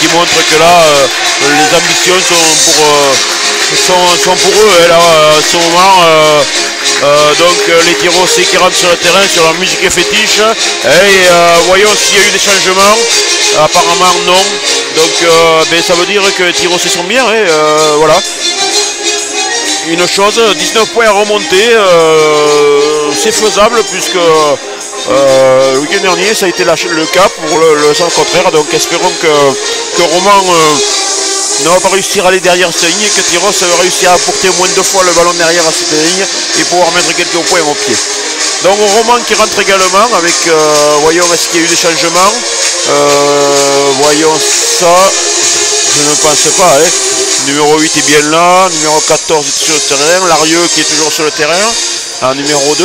qui montre que là, les ambitions sont pour, sont, pour eux. Hein, là, à ce moment, donc les Tirosais qui rentrent sur le terrain sur leur musique et fétiche. Et voyons s'il y a eu des changements. Apparemment non. Donc ben, ça veut dire que les Tirosais sont bien. Hein, voilà une chose, 19 points à remonter, euh, c'est faisable puisque euh, le week-end dernier ça a été le cas pour le, sens contraire. Donc espérons que, Roman euh, ne va pas réussir à aller derrière cette ligne et que Tyros va réussir à apporter au moins deux fois le ballon derrière à cette ligne et pouvoir mettre quelques points au pied. Donc Roman qui rentre également avec, voyons est-ce qu'il y a eu des changements? voyons ça, je ne pense pas. Hein. Numéro 8 est bien là. Numéro 14 est sur le terrain. Larieux qui est toujours sur le terrain. En numéro 2.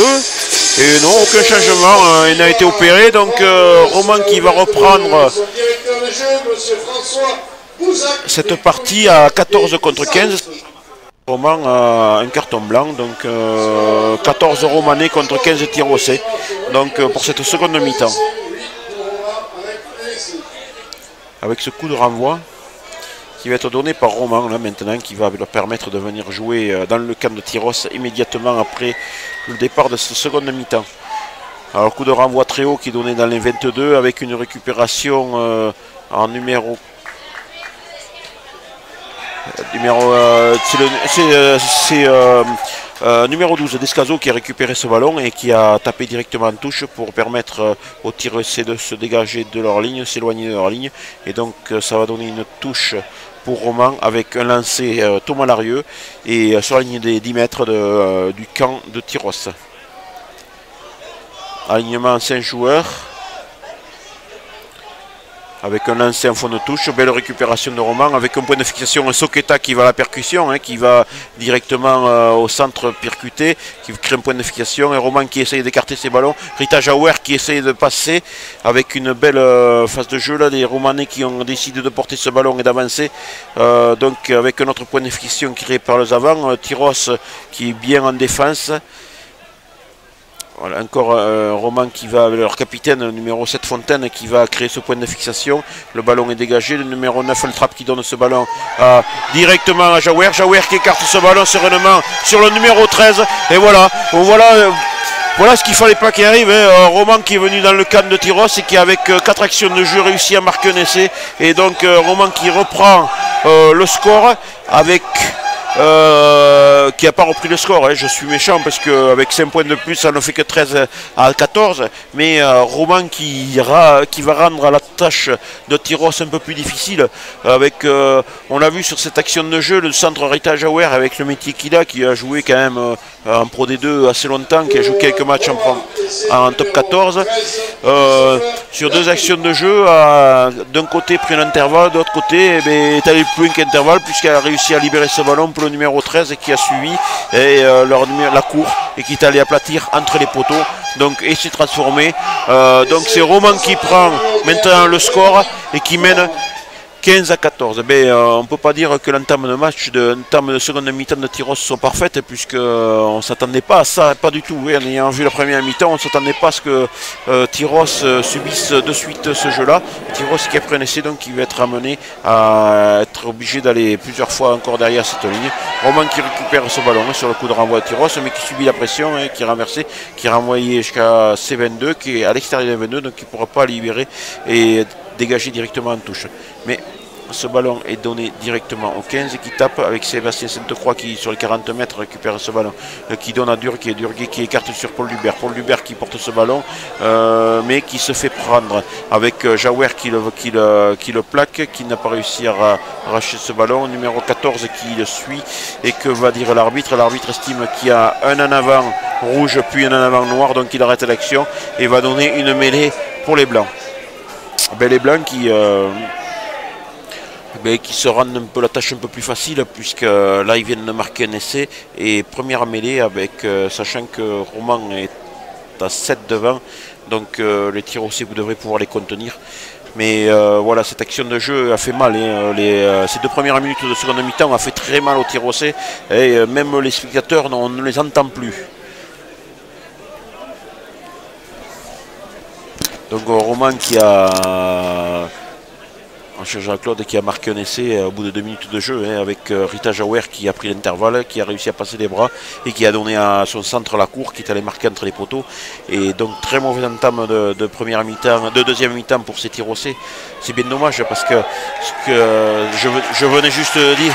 Et non, aucun changement. Hein. Il n'a été opéré. Donc euh, Roman qui va reprendre cette partie à 14 contre 15. Roman a un carton blanc, donc 14 euh, Romanais contre 15 Tirosais, donc euh, pour cette seconde mi-temps. Avec ce coup de renvoi qui va être donné par Roman là maintenant, qui va leur permettre de venir jouer euh, dans le camp de Tyros immédiatement après le départ de ce seconde mi-temps. Alors coup de renvoi très haut qui est donné dans les 22 avec une récupération euh, en numéro euh, numéro c'est numéro 12 Descazo qui a récupéré ce ballon et qui a tapé directement en touche pour permettre aux tireurs de se dégager de leur ligne, s'éloigner de leur ligne. Et donc ça va donner une touche pour Roman avec un lancé euh, Thomas Larieux et euh, sur la ligne des 10 mètres euh, du camp de Tyros. Alignement 5 joueurs avec un lancer en fond de touche, belle récupération de Roman, avec un point de fixation, un Soketa qui va à la percussion, hein, qui va directement euh, au centre percuté, qui crée un point de fixation, et Roman qui essaye d'écarter ses ballons, Rita Jauer qui essaye de passer avec une belle euh, phase de jeu là, des Romanais qui ont décidé de porter ce ballon et d'avancer, euh, donc avec un autre point de fixation créé par les avants, Tyros qui est bien en défense, encore Roman qui va, leur capitaine, numéro 7 Fontaine, qui va créer ce point de fixation. Le ballon est dégagé. Le numéro 9 Trapp qui donne ce ballon directement à Jawer. Jawer qui écarte ce ballon sereinement sur le numéro 13. Et voilà, voilà, euh, voilà ce qu'il fallait pas qu'il arrive. Hein. Roman qui est venu dans le camp de Tyros et qui, avec 4 euh, actions de jeu, réussit à marquer un essai. Et donc, euh, Roman qui reprend le score avec euh, qui n'a pas repris le score. Hein. Je suis méchant parce qu'avec 5 points de plus, ça ne fait que 13 à 14. Mais euh, Roman qui, va rendre la tâche de Tyros un peu plus difficile. Avec, euh, on l'a vu sur cette action de jeu, le centre Rita Jauer avec le métier qu'il a, qui a joué quand même en Pro D2 assez longtemps, qui a joué quelques matchs en, top 14. sur deux actions de jeu, d'un côté pris un intervalle, de l'autre côté eh ben, est allé plus qu'intervalle puisqu'elle a réussi à libérer ce ballon le numéro 13 qui a suivi et, euh, la cour et qui est allé aplatir entre les poteaux donc, et s'est transformé. Euh, donc c'est Roman qui prend maintenant le score et qui mène 15 à 14. Mais euh, on ne peut pas dire que l'entame de match, l'entame de seconde mi-temps de Tyros sont parfaites, puisqu'on euh, ne s'attendait pas à ça, pas du tout. en ayant vu la première mi-temps, on ne s'attendait pas à ce que euh, Tyros subisse de suite ce jeu-là. Tyros qui a pris un essai, donc qui va être amené à être obligé d'aller plusieurs fois encore derrière cette ligne. Roman qui récupère ce ballon hein, sur le coup de renvoi de Tyros, mais qui subit la pression, hein, qui est renversé, qui est renvoyé jusqu'à C22, qui est à l'extérieur des 22, donc qui ne pourra pas libérer et dégager directement en touche. Mais ce ballon est donné directement au 15 qui tape avec Sébastien Sainte-Croix qui sur les 40 mètres récupère ce ballon. Euh, qui donne à Durguet, Durguet qui écarte sur Paul Dubert, Paul Dubert qui porte ce ballon euh, mais qui se fait prendre avec euh, Jaouer qui le, plaque, qui n'a pas réussi à arracher ce ballon, numéro 14 qui le suit et que va dire l'arbitre, l'arbitre estime qu'il y a un en avant rouge puis un en avant noir donc il arrête l'action et va donner une mêlée pour les blancs. Ben, les blancs qui qui se rendent un peu la tâche un peu plus facile puisque euh, là ils viennent de marquer un essai. Et première mêlée avec euh, sachant que Roman est à 7 devant donc euh, les tirs aussi vous devrez pouvoir les contenir. Mais voilà cette action de jeu a fait mal hein. ces deux premières minutes de seconde mi-temps a fait très mal au tir et même les spectateurs on ne les entend plus. Donc Roman qui a Jean-Claude qui a marqué un essai au bout de deux minutes de jeu hein, avec Rita Jauer qui a pris l'intervalle, qui a réussi à passer les bras et qui a donné à son centre la cour qui est allé marquer entre les poteaux. Et donc très mauvais entame de, première mi-temps, de deuxième mi-temps pour ces tirs C'est bien dommage parce que, ce que je, je venais juste dire.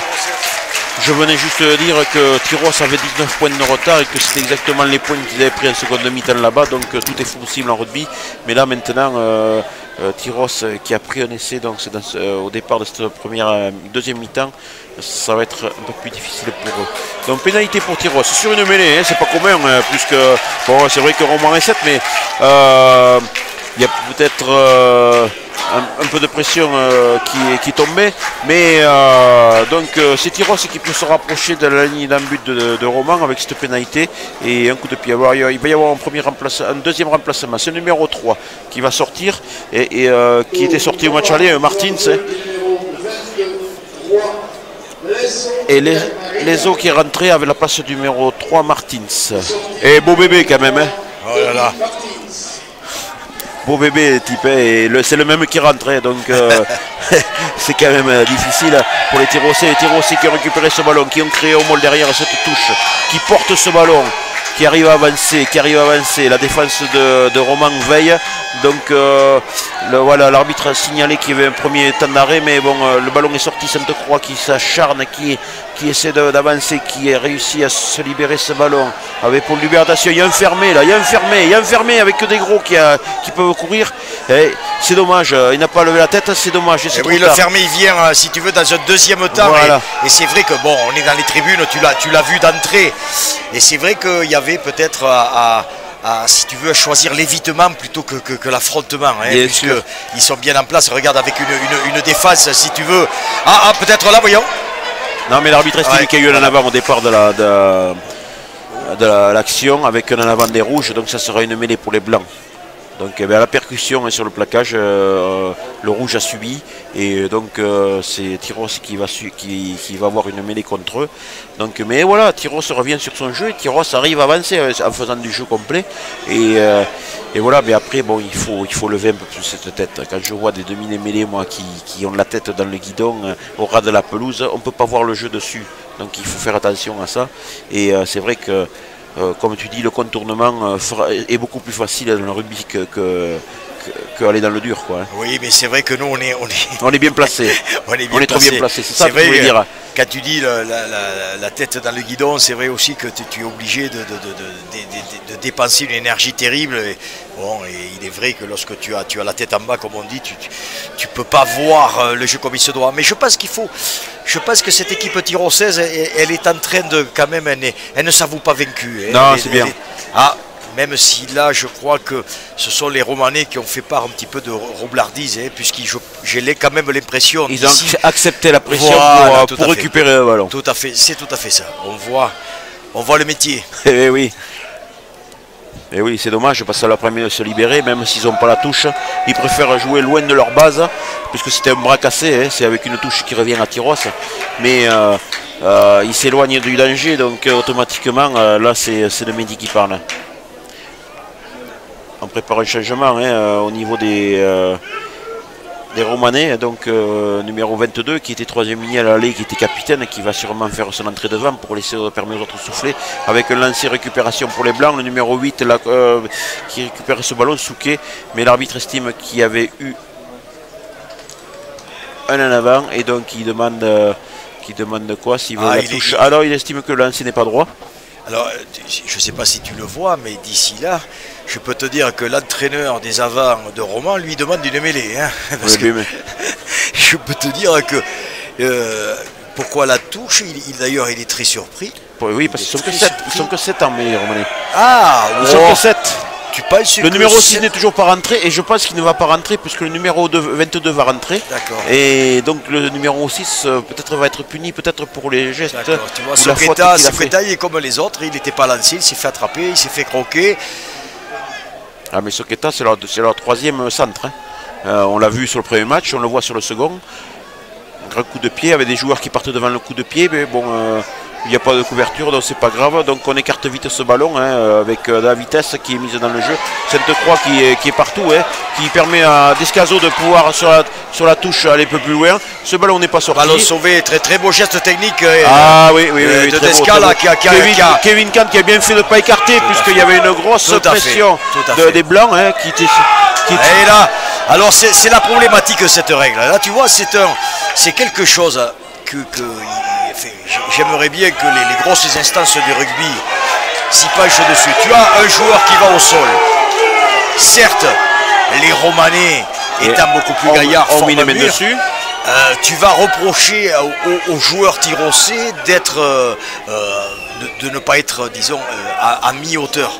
Je venais juste dire que Tyros avait 19 points de retard et que c'était exactement les points qu'ils avaient pris en seconde mi-temps là-bas. Donc euh, tout est possible en rugby. Mais là maintenant, euh, euh, Tyros qui a pris un essai donc au départ de cette première deuxième mi-temps, ça va être un peu plus difficile pour eux. Donc pénalité pour Tyros sur une mêlée, hein, c'est pas commun, hein, puisque bon c'est vrai que Roman est 7, mais il y a peut-être un, peu de pression euh, qui, tombait. Mais euh, donc euh, c'est Tyros qui peut se rapprocher de la ligne d'un but de, Roman avec cette pénalité et un coup de pied. il va y avoir un, premier un deuxième remplacement. C'est le numéro 3 qui va sortir et, qui était sorti au match aller, Martins. Hein. Et les, les qui est rentré avec la place du numéro 3, Martins. Et beau bébé quand même. Hein. Oh là là beau bébé type et c'est le même qui rentrait donc euh, c'est quand même euh, difficile pour les Tirossés. Les Tirossés qui ont récupéré ce ballon, qui ont créé au moins derrière cette touche, qui porte ce ballon, qui arrive à avancer, qui arrive à avancer. La défense de, Roman veille. Donc euh, voilà, l'arbitre a signalé qu'il y avait un premier temps d'arrêt, mais bon, le ballon est sorti. Sainte-Croix qui s'acharne, qui, qui essaie d'avancer, qui a réussi à se libérer ce ballon avec pour libération. Il y a un fermé là, il y a un fermé, il y a un fermé avec que des gros qui, qui peuvent courir. C'est dommage, il n'a pas levé la tête, c'est dommage. Et oui, le fermé il vient, euh, si tu veux, dans un deuxième temps. Et, c'est vrai que bon, on est dans les tribunes, tu l'as, tu l'as vu d'entrée. Et c'est vrai qu'il y avait peut-être à, si tu veux, choisir l'évitement plutôt que, que, l'affrontement. Hein, ils sont bien en place. Regarde avec une, défense, si tu veux. Ah, ah peut-être là, voyons. Non, mais l'arbitre estime qu'il y a eu un avant au départ de la. De, l'action avec un en avant des rouges, donc ça sera une mêlée pour les blancs. Donc eh ben, la percussion sur le plaquage, euh, le rouge a subi et donc euh, c'est Tyros qui va, qui, va avoir une mêlée contre eux. Donc, mais voilà, Tyros revient sur son jeu et Tyros arrive à avancer euh, en faisant du jeu complet. Et, voilà, mais après bon il faut, il faut lever un peu plus cette tête. Quand je vois des demi mêlés moi qui, qui, ont la tête dans le guidon au ras de la pelouse, on ne peut pas voir le jeu dessus. Donc il faut faire attention à ça. Et c'est vrai que euh, comme tu dis, le contournement euh, est beaucoup plus facile dans le rugby que, que, dans le dur. Quoi, hein. Oui, mais c'est vrai que nous, on est, on est... on est bien placé. on est, bien trop bien placé. C'est ça que je voulais dire. Quand tu dis la, tête dans le guidon, c'est vrai aussi que tu es obligé de, dépenser une énergie terrible. Et, bon, et il est vrai que lorsque tu as, tu as la tête en bas, comme on dit, tu ne peux pas voir euh, le jeu comme il se doit. Mais je pense qu'il faut, je pense que cette équipe tirossaise, elle, est en train de quand même, elle, ne s'avoue pas vaincue. Non, c'est bien. ah, même si là, je crois que ce sont les Romanais qui ont fait part un petit peu de roublardise, hein, puisqu'ils j'ai quand même l'impression. Ils ont accepté la pression pour, euh, récupérer le ballon. Tout à fait, c'est tout à fait ça. On voit, on voit le métier. Eh oui. Et eh oui, c'est dommage parce que leur permet de se libérer, même s'ils n'ont pas la touche. Ils préfèrent jouer loin de leur base, puisque c'était un bras cassé, hein, c'est avec une touche qui revient à Tyros. Mais euh, euh, ils s'éloignent du danger, donc automatiquement, là c'est le Mehdi qui parle on prépare un changement hein, euh, au niveau des, euh, des Romanais. Donc euh, numéro 22 qui était troisième ligne à l'allée, qui était capitaine, qui va sûrement faire son entrée devant pour laisser permettre aux autres souffler. Avec un lancer récupération pour les Blancs. Le numéro 8 qui récupère ce ballon, Souquet. Mais l'arbitre estime qu'il y avait eu un en avant et donc il demande, qui demande quoi s'il veut ah, la touche. Alors il estime que le lancer n'est pas droit. Alors, je ne sais pas si tu le vois, mais d'ici là, je peux te dire que l'entraîneur des avants de Roman lui demande une mêlée. Hein, je peux te dire que euh, pourquoi la touche, il, d'ailleurs, il est très surpris. Oui, parce qu'ils sont, que 7 en mêlée, Romané. Ah, ils sont que 7 le numéro 6 n'est toujours pas rentré et je pense qu'il ne va pas rentrer puisque le numéro 22 va rentrer. D'accord. Et donc le numéro 6 euh, peut-être va être puni peut-être pour les gestes. Tu vois, Soketa, il est comme les autres, il n'était pas lancé, il s'est fait attraper, il s'est fait croquer. Ah mais Soketa c'est leur, leur, troisième centre. Hein. Euh, on l'a vu sur le premier match, on le voit sur le second. Un grand coup de pied avec des joueurs qui partent devant le coup de pied, mais bon, euh, Il n'y a pas de couverture, donc c'est pas grave. Donc on écarte vite ce ballon hein, avec la vitesse qui est mise dans le jeu. Sainte-Croix qui est, qui est partout, hein, qui permet à Descazo de pouvoir sur la, sur la touche aller un peu plus loin. Ce ballon n'est pas sorti. Ballon sauvé, très très beau geste technique. ah oui, oui, oui, de Descala qui a, qui a, Kevin, qui a... Kevin Kahn qui a bien fait de ne pas écarter puisqu'il y avait une grosse pression de, des blancs hein, qui était. Qui était... Et là, alors c'est la problématique de cette règle. Là, tu vois, c'est quelque chose que, que j'aimerais bien que les, les, grosses instances du rugby s'y penchent dessus. Tu as un joueur qui va au sol. Certes, les Romanais étant beaucoup plus gaillards, on, on dessus. Euh, tu vas reprocher aux, aux joueurs tirossés d'être, euh, euh, de, de, ne pas être, disons, à, à mi-hauteur.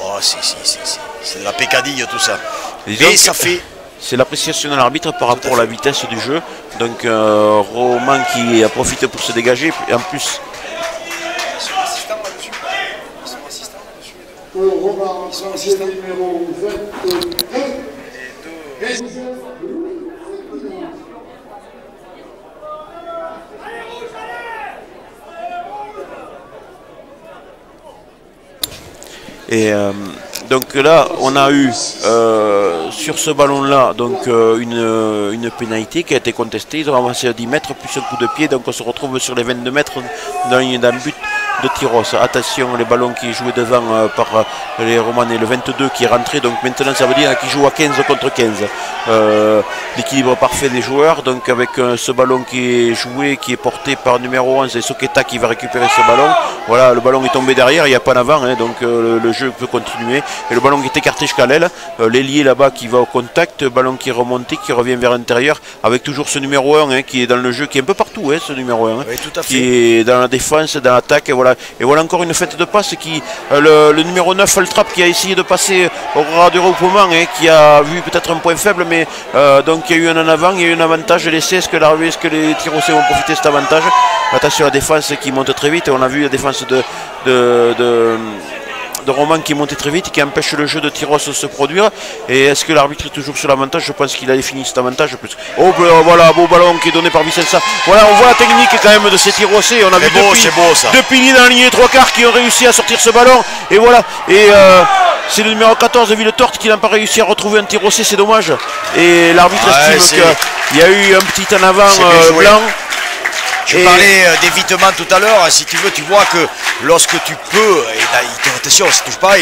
Oh, c'est de la pécadille tout ça. Mais ça fait c'est l'appréciation de l'arbitre par rapport à la vitesse du jeu. Donc euh, Roman qui a profité pour se dégager. En plus. Euh, donc là, on a eu euh, sur ce ballon-là donc euh, une, pénalité qui a été contestée. Ils ont avancé à 10 mètres plus un coup de pied, donc on se retrouve sur les 22 mètres dans, dans but de Tyros. Attention, les ballons qui jouaient devant euh, par les Romanais, le 22 qui est rentré. Donc maintenant, ça veut dire qu'ils jouent à 15 contre 15. Euh, L'équilibre parfait des joueurs. Donc avec euh, ce ballon qui est joué, qui est porté par numéro 11 et Soketa qui va récupérer ce ballon. Voilà, le ballon est tombé derrière, il n'y a pas d'avant, hein, donc le, le, jeu peut continuer. Et le ballon qui est écarté jusqu'à l'aile. L'ailier là-bas qui va au contact, ballon qui est remonté, qui revient vers l'intérieur, avec toujours ce numéro 1 hein, qui est dans le jeu, qui est un peu partout, hein, ce numéro 1. Oui, tout à fait. Qui est dans la défense, dans l'attaque. Voilà. Et voilà encore une fête de passe qui euh, le, numéro 9 Altrap qui a essayé de passer au ras du regroupement et qui a vu peut-être un point faible mais euh, donc il y a eu un en avant, il y a eu un avantage laissé. Est-ce que, est que les Tirossés vont profiter de cet avantage? Attention à la défense qui monte très vite. On a vu la défense de, de de Roman qui est monté très vite et qui empêche le jeu de Tyros de se produire. Et est-ce que l'arbitre est toujours sur l'avantage? Je pense qu'il a défini cet avantage. Plus. Oh voilà, beau ballon qui est donné par Vicenza. Voilà, on voit la technique quand même de ces Tyrossés. On a vu beau, deux, beau, deux piliers dans la ligne des trois quarts qui ont réussi à sortir ce ballon. Et voilà. Et euh, c'est le numéro 14 de Villetorte qui n'a pas réussi à retrouver un Tyrossé, c'est dommage. Et l'arbitre ouais, estime qu'il y a eu un petit en avant euh, blanc. Je et... parlais euh, d'évitement tout à l'heure. Si tu veux, tu vois que lorsque tu peux, et attention, ça touche pas,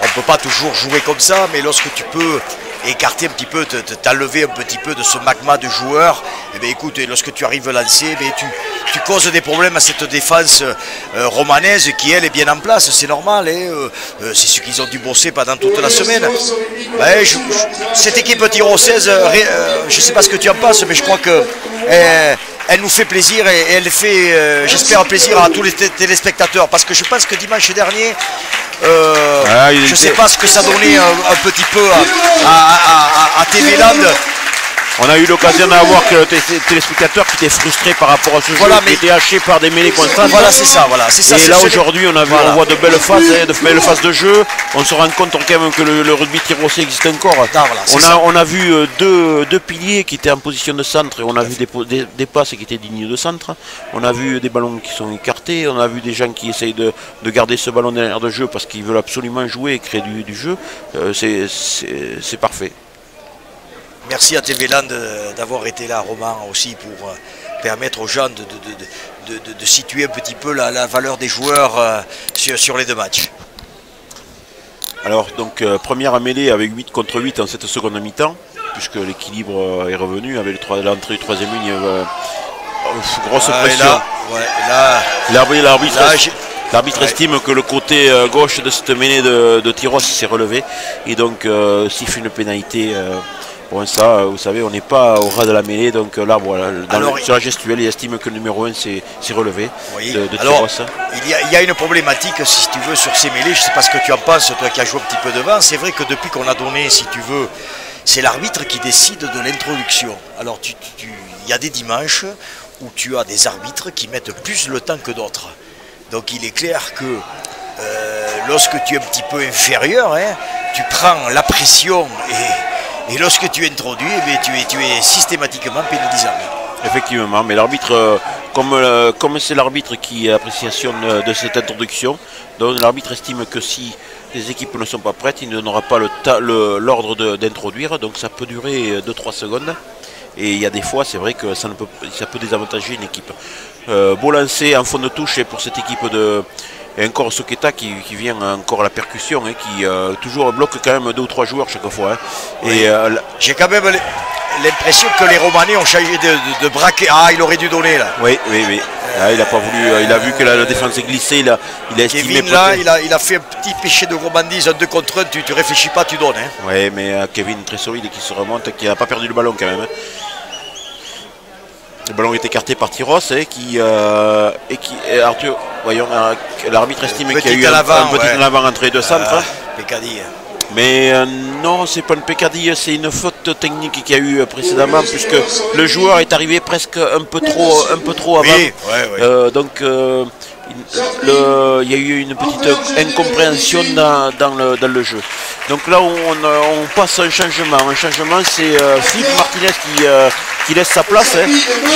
on ne peut pas toujours jouer comme ça, mais lorsque tu peux écarter un petit peu, t'enlever un petit peu de ce magma de joueurs, et bien écoute, lorsque tu arrives lancé, eh bien tu, tu causes des problèmes à cette défense euh, romanaise qui elle est bien en place, c'est normal, et euh, euh, c'est ce qu'ils ont dû bosser pendant toute la semaine. Ben, je, je, cette équipe tyrosaise, euh, je ne sais pas ce que tu en penses, mais je crois que elle nous fait plaisir et, et elle fait, euh, j'espère, plaisir à tous les téléspectateurs. Parce que je pense que dimanche dernier, euh, ah, je ne sais pas ce que ça donnait un, un petit peu à, à, à, à TV Land. On a eu l'occasion d'avoir que le téléspectateur qui était frustré par rapport à ce voilà, jeu, mais... qui était haché par des mêlées constantes. Voilà, c'est ça, voilà. Ça, et là aujourd'hui, on, voilà. on voit de belles phases, hein, de belles phases de jeu. On se rend compte quand même que le, le rugby tirosé existe encore. Ah, voilà, on, a, on, a, vu euh, deux, deux, piliers qui étaient en position de centre et on a vu des, des, des, passes qui étaient dignes de centre. On a vu des ballons qui sont écartés. On a vu des gens qui essayent de, de garder ce ballon derrière de jeu parce qu'ils veulent absolument jouer et créer du, du jeu. Euh, c'est parfait. Merci à TV Land d'avoir été là, Romain, aussi pour euh, permettre aux gens de, de, de, de, situer un petit peu la, la valeur des joueurs euh, sur, sur, les deux matchs. Alors, donc, euh, première mêlée avec 8 contre 8 en cette seconde mi-temps, puisque l'équilibre est revenu avec l'entrée du troisième ligne. grosse ah, pression. L'arbitre L'arbitre ouais. estime que le côté euh, gauche de cette mêlée de, Tyros s'est relevé et donc euh, siffle une pénalité. Euh, Bon, ça, vous savez, on n'est pas au ras de la mêlée, donc là, voilà, Alors, le, sur la gestuelle, il estime que le numéro 1 s'est relevé oui. de, de Alors, il y, a, il y, a, une problématique, si tu veux, sur ces mêlées, je ne sais pas ce que tu en penses, toi qui as joué un petit peu devant, c'est vrai que depuis qu'on a donné, si tu veux, c'est l'arbitre qui décide de l'introduction. Alors, il tu, tu, y a des dimanches où tu as des arbitres qui mettent plus le temps que d'autres. Donc, il est clair que euh, lorsque tu es un petit peu inférieur, hein, tu prends la pression et et lorsque tu es introduit, eh tu, es, systématiquement pénalisable. Effectivement, mais l'arbitre, comme comme c'est l'arbitre qui a l'appréciation de cette introduction, donc l'arbitre estime que si les équipes ne sont pas prêtes, il n'aura pas l'ordre d'introduire, donc ça peut durer 2-3 secondes. Et il y a des fois, c'est vrai que ça, peut, ça peut désavantager une équipe. Euh, beau lancer en fond de touche pour cette équipe de. Et encore Soketa qui, vient encore à la percussion, hein, qui euh, toujours bloque quand même deux ou trois joueurs chaque fois. Hein. Et euh, j'ai quand même l'impression que les Romanais ont changé de, braquet. Ah, il aurait dû donner là. Oui, oui, oui. Ah, il a pas voulu. Il a vu que la, défense est glissée. Il a, il a estimé. Kevin là, il a, il a, fait un petit péché de gourmandise, un 2 contre 1. Tu, tu réfléchis pas, tu donnes. Hein. Oui, mais Kevin très solide qui se remonte, qui n'a pas perdu le ballon quand même. Le ballon est écarté par Tyros et qui, euh, et qui Arthur, voyons, euh, l'arbitre estime qu'il y a eu un, petit avant entre les deux centres. Euh, Mais euh, non, c'est pas une pécadille, c'est une faute technique qu'il y a eu précédemment, puisque le joueur est arrivé presque un peu trop, un peu trop avant. donc il y a eu une petite incompréhension dans, le, jeu. Donc là, on, passe un changement. Un changement, c'est euh, Philippe Martinez euh, qui, laisse sa place. Hein.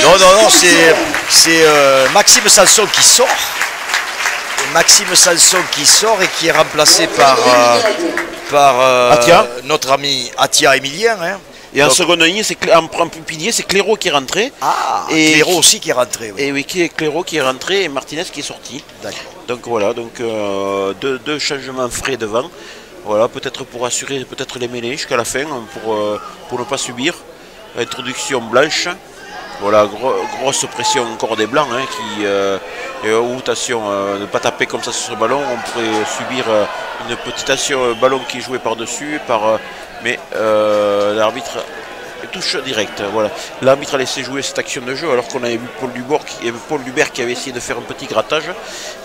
Non, non, non, c'est euh, Maxime Sanson qui sort. Maxime Sanson qui sort et qui est remplacé par, par notre ami Atia Emilien. Hein. Et en seconde ligne, c'est en, pilier, c'est Cléro qui est rentré. Ah, et Cléro aussi qui est rentré. Et oui, qui est Cléro qui est rentré et Martinez qui est sorti. Donc voilà, donc euh, deux, changements frais devant. Voilà, peut-être pour assurer peut-être les mêlées jusqu'à la fin, pour, euh, pour ne pas subir. Introduction blanche. Voilà, grosse pression encore des blancs hein, qui euh, oh, attention, ne pas taper comme ça sur ce ballon, on pourrait subir une petite action, ballon qui est joué par-dessus par mais euh, l'arbitre touche direct. Voilà. L'arbitre a laissé jouer cette action de jeu alors qu'on avait vu Paul Dubert qui, avait essayé de faire un petit grattage.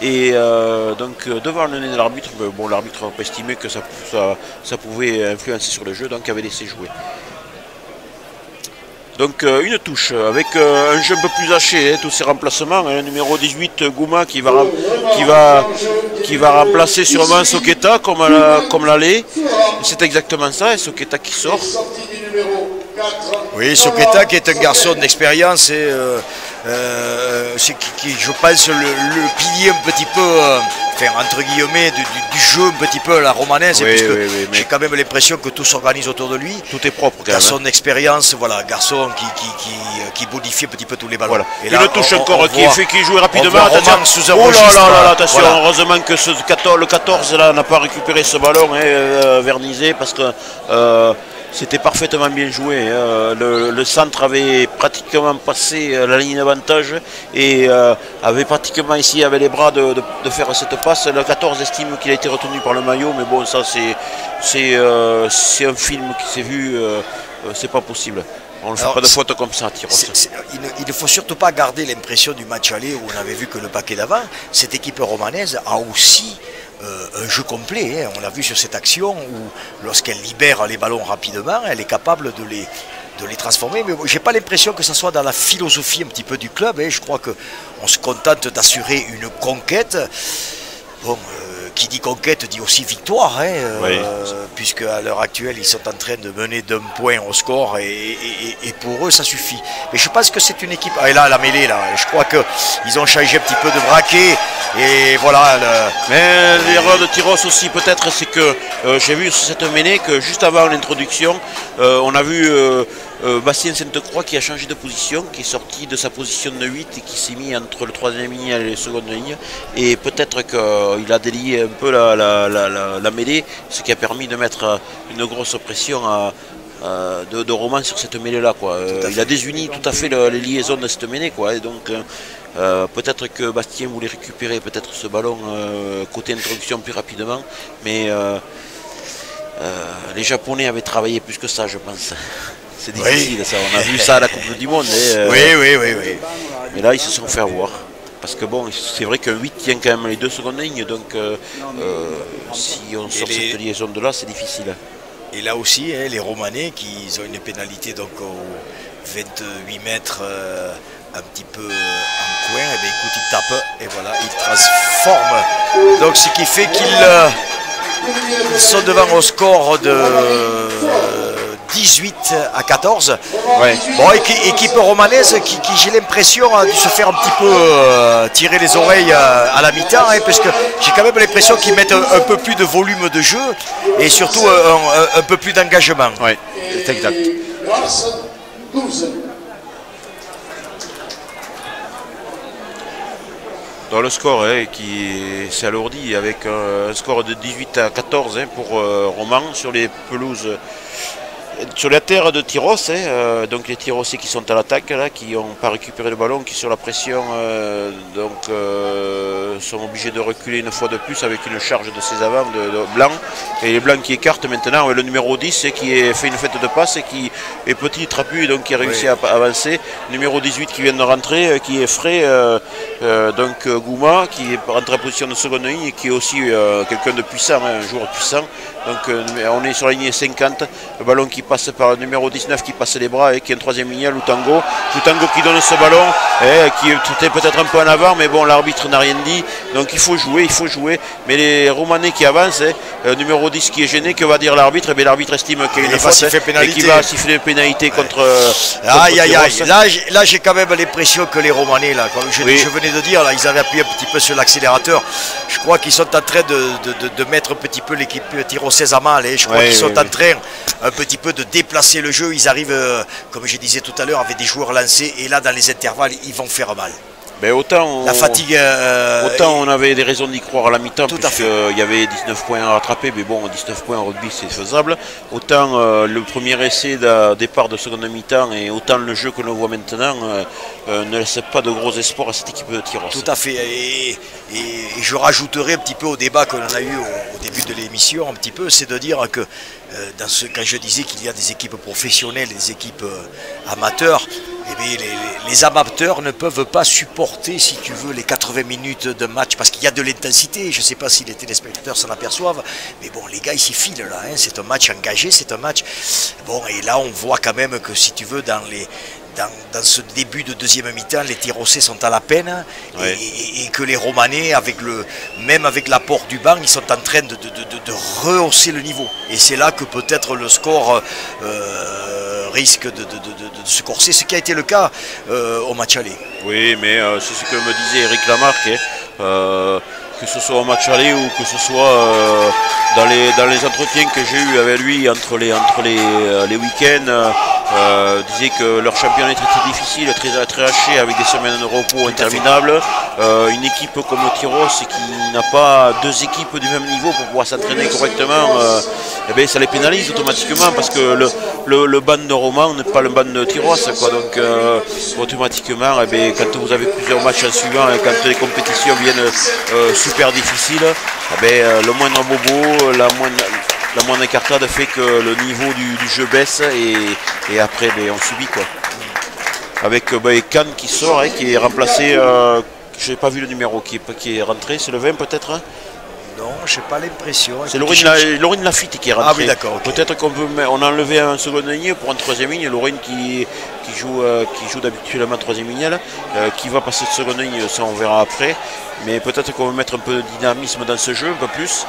Et euh, donc euh, devant le nez de l'arbitre, bon, l'arbitre a estimé que ça, ça, pouvait influencer sur le jeu, donc avait laissé jouer. Donc une touche avec un jeu un peu plus haché, hein, tous ces remplacements. Hein, numéro 18, Gouma qui va, qui va, qui va remplacer sûrement Soketa comme, comme l'allait. C'est exactement ça, et Soketa qui sort. Oui, Soketa qui est un garçon d'expérience et euh, euh, qui, je pense, le, pilier un petit peu, euh, entre guillemets, du, jeu un petit peu la romanaise, j'ai quand même l'impression que tout s'organise autour de lui. Tout est propre quand même. Son hein. expérience, voilà, garçon qui, qui, modifie un petit peu tous les ballons. Et là, Une touche encore qui, fait, qui joue rapidement. Sous un oh là là là, attention, heureusement que ce 14, le 14 là n'a pas récupéré ce ballon hein, vernisé parce que c'était parfaitement bien joué. Hein. Le, centre avait pratiquement passé euh, la ligne d'avantage et euh, avait pratiquement ici avec les bras de, faire cette passe. Le 14 estime qu'il a été retenu par le maillot, mais bon, ça c'est euh, un film qui s'est vu, c'est pas possible. On ne fait pas de faute comme ça, il, ne, faut surtout pas garder l'impression du match aller où on avait vu que le paquet d'avant, cette équipe romanaise a aussi euh, un jeu complet. Hein. On l'a vu sur cette action où lorsqu'elle libère les ballons rapidement, elle est capable de les, de les transformer. Mais j'ai pas l'impression que ce soit dans la philosophie un petit peu du club. Hein. Je crois qu'on se contente d'assurer une conquête. Bon, euh, qui dit conquête dit aussi victoire, hein, euh, puisque à l'heure actuelle ils sont en train de mener d'un point au score et, pour eux ça suffit. Mais je pense que c'est une équipe. Ah, et là la mêlée là, je crois qu'ils ont changé un petit peu de braquet et voilà. Mais l'erreur de Tyros aussi peut-être c'est que euh, j'ai vu sur cette mêlée que juste avant l'introduction, on a vu Bastien Sainte-Croix qui a changé de position, qui est sorti de sa position de 8 et qui s'est mis entre le troisième ligne et la seconde ligne. Et peut-être qu'il a délié un peu la, mêlée, ce qui a permis de mettre une grosse pression de, de, Roman sur cette mêlée-là. Euh, il a désuni tout à fait les liaisons de cette mêlée. Quoi, et donc euh, peut-être que Bastien voulait récupérer peut-être ce ballon côté introduction plus rapidement, mais les Japonais avaient travaillé plus que ça, je pense. C'est difficile ça. On a vu ça à la Coupe du Monde. Euh, oui, oui, oui, oui. Mais là, ils se sont fait avoir. Parce que bon, c'est vrai qu'un 8 tient quand même les deux secondes lignes, donc euh, euh, si on sort cette liaison de là, c'est difficile. Et là aussi, hein, les Romanais qui ont une pénalité donc aux 28 mètres un petit peu en coin, et eh bien, écoute, ils tapent et voilà, ils transforment. Donc ce qui fait qu'ils sont devant au score de 18 à 14. Bon, équipe, romanaise qui, j'ai l'impression a dû se faire un petit peu euh, tirer les oreilles euh, à la mi-temps, hein, parce que j'ai quand même l'impression qu'ils mettent un, peu plus de volume de jeu et surtout un, peu plus d'engagement. Oui, c'est exact. Dans le score hein, qui s'est alourdi avec un, score de 18 à 14 hein, pour euh, Roman sur les pelouses sur la terre de Tyros, hein, euh, donc les Tyrosais qui sont à l'attaque, là, qui n'ont pas récupéré le ballon, qui sur la pression euh, donc, euh, sont obligés de reculer une fois de plus avec une charge de ses avants de, blanc. Et les blancs qui écartent maintenant le numéro 10 qui a fait une fête de passe et qui est petit, trapu, donc qui a réussi à avancer. Numéro 18 qui vient de rentrer, qui est frais, donc Gouma, qui est rentré en position de seconde ligne et qui est aussi quelqu'un de puissant, hein, un joueur puissant. Donc on est sur la ligne 50, le ballon qui passe par le numéro 19 qui passe les bras et qui est un troisième ligne, Lutango. Lutango qui donne ce ballon, et qui était peut-être un peu en avant, mais bon, l'arbitre n'a rien dit. Donc il faut jouer, il faut jouer. Mais les Romanais qui avancent, hein, numéro 10 qui est gêné, que va dire l'arbitre? Eh L'arbitre estime qu'il y a une faute et qui va siffler une pénalité contre. aïe, aïe, aïe. Là, j'ai quand même l'impression que les Romanais, là, comme je, venais de dire, là, ils avaient appuyé un petit peu sur l'accélérateur. Je crois qu'ils sont en train de, mettre un petit peu l'équipe Tiro 16 à mal. Et je crois qu'ils sont en train un petit peu de déplacer le jeu. Ils arrivent, euh, comme je disais tout à l'heure, avec des joueurs lancés. Et là, dans les intervalles, ils vont faire mal. Mais autant on, la fatigue. Euh, autant on avait des raisons d'y croire à la mi-temps, puisqu'il y avait 19 points à rattraper, mais bon, 19 points en rugby c'est faisable. Autant euh, le premier essai de départ de seconde mi-temps et autant le jeu que l'on voit maintenant ne laisse pas de gros espoirs à cette équipe de Tyros. Tout à fait. Et, je rajouterai un petit peu au débat que l'on a eu au, début de l'émission, un petit peu, c'est de dire que ce, quand je disais qu'il y a des équipes professionnelles et des équipes amateurs, eh les, amateurs ne peuvent pas supporter, si tu veux, les 80 minutes de match parce qu'il y a de l'intensité. Je ne sais pas si les téléspectateurs s'en aperçoivent, mais bon, les gars, ils s'y filent là. Hein. C'est un match engagé, c'est un match. Bon, et là, on voit quand même que, si tu veux, dans les, dans, ce début de deuxième mi-temps, les Tirossais sont à la peine et, que les Romanais, avec le, même avec l'apport du banc, ils sont en train de, rehausser le niveau. Et c'est là que peut-être le score euh, risque de, se corser, ce qui a été le cas euh, au match aller. Oui, mais euh, c'est ce que me disait Eric Lamarck. Hein. Que ce soit au match aller ou que ce soit dans, les, dans les entretiens que j'ai eu avec lui entre les, entre les, les week-ends euh, disait que leur championnat était très difficile, très, très haché, avec des semaines de repos interminables. Euh, une équipe comme Tyros qui n'a pas deux équipes du même niveau pour pouvoir s'entraîner correctement, euh, eh bien, ça les pénalise automatiquement parce que le, le, ban de Roman n'est pas le ban de Tyros. Quoi, donc automatiquement, eh bien, quand vous avez plusieurs matchs en suivant et quand les compétitions viennent super difficiles, eh bien, le moindre bobo, la moindre la moindre écartade fait que le niveau du, jeu baisse et, après ben, on subit quoi. Avec ben, qui sort, hein, qui est remplacé, euh, je n'ai pas vu le numéro qui est, qui est rentré, c'est le 20 peut-être hein Non, je n'ai pas l'impression. C'est Laurine, Lafitte qui est rentré. Ah oui, d'accord. Peut-être qu'on veut, on a enlevé un second ligne pour un troisième ligne. Laurine qui, qui joue, euh, qui joue d'habituellement troisième ligne, euh, qui va passer de seconde ligne, ça on verra après. Mais peut-être qu'on veut mettre un peu de dynamisme dans ce jeu, un peu plus.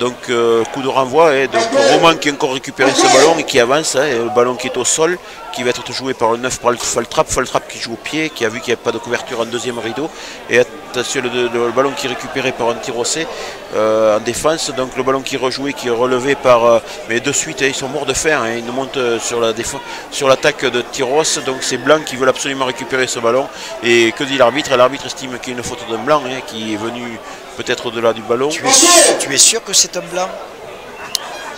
Donc euh, coup de renvoi, et donc Roman qui a encore récupéré ce ballon et qui avance, hein, le ballon qui est au sol, qui va être joué par le 9 par le Faltrap, Faltrap qui joue au pied, qui a vu qu'il n'y avait pas de couverture en deuxième rideau, et attention le, ballon qui est récupéré par un tirocé euh, en défense, donc le ballon qui est rejoué, qui est relevé par, euh, mais de suite hein, ils sont morts de fer, hein, ils montent sur la sur l'attaque de Tyros, donc c'est Blanc qui veut absolument récupérer ce ballon, et que dit l'arbitre? L'arbitre estime qu'il y a une faute d'un Blanc qui est venu peut-être au-delà du ballon. Tu es, sûr que c'est un blanc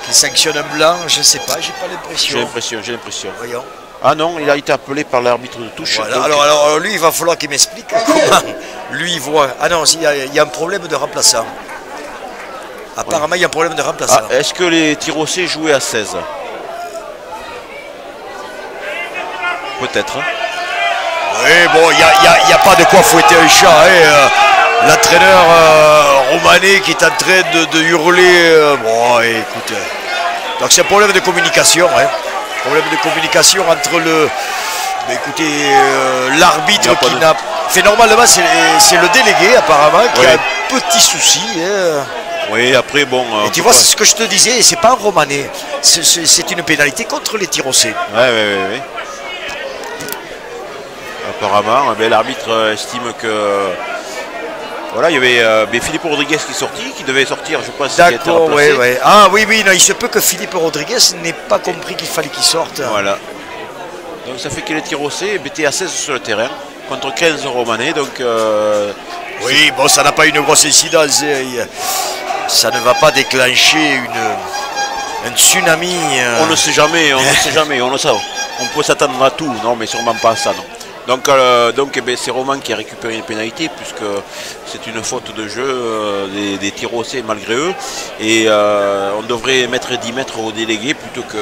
Qu'il sanctionne un blanc? Je ne sais pas, j'ai pas l'impression. J'ai l'impression, j'ai l'impression. Voyons. Ah non, il a été appelé par l'arbitre de touche. alors, alors, lui, il va falloir qu'il m'explique comment lui il voit. Ah non, il y, a, un problème de remplaçant. Apparemment, il y a un problème de remplaçant. Ah, est-ce que les tirossés jouaient à 16 Peut-être. Oui, bon, il n'y a, pas de quoi fouetter un chat. Hein, euh l'entraîneur euh, romané qui est en train de, hurler. Euh, bon, écoute. Euh, donc c'est un problème de communication. Hein. Problème de communication entre le. écoutez, l'arbitre qui n'a. Fait normalement, c'est le délégué apparemment qui a un petit souci. Hein. Oui, après, bon. Et tu vois, c'est ce que je te disais, c'est pas un romané. C'est une pénalité contre les. Ouais, ouais, ouais, ouais. Apparemment, eh l'arbitre estime que. Voilà, il y avait euh, Philippe Rodriguez qui est sorti, qui devait sortir, je pense. D'accord, oui, oui. Ah oui, oui, non, il se peut que Philippe Rodriguez n'ait pas compris qu'il fallait qu'il sorte. Voilà. Donc ça fait qu'il est tir au C, BT à 16 sur le terrain, contre 15 Romanais. Donc, euh, oui, bon, ça n'a pas une grosse incidence. Hein. Ça ne va pas déclencher une, un tsunami. Euh. On ne sait jamais, on ne sait jamais, on le sait. On peut s'attendre à tout, non, mais sûrement pas à ça, non. Donc, euh, donc eh c'est Roman qui a récupéré une pénalité puisque c'est une faute de jeu euh, des, tirs au C malgré eux. Et euh, on devrait mettre 10 mètres au délégué plutôt que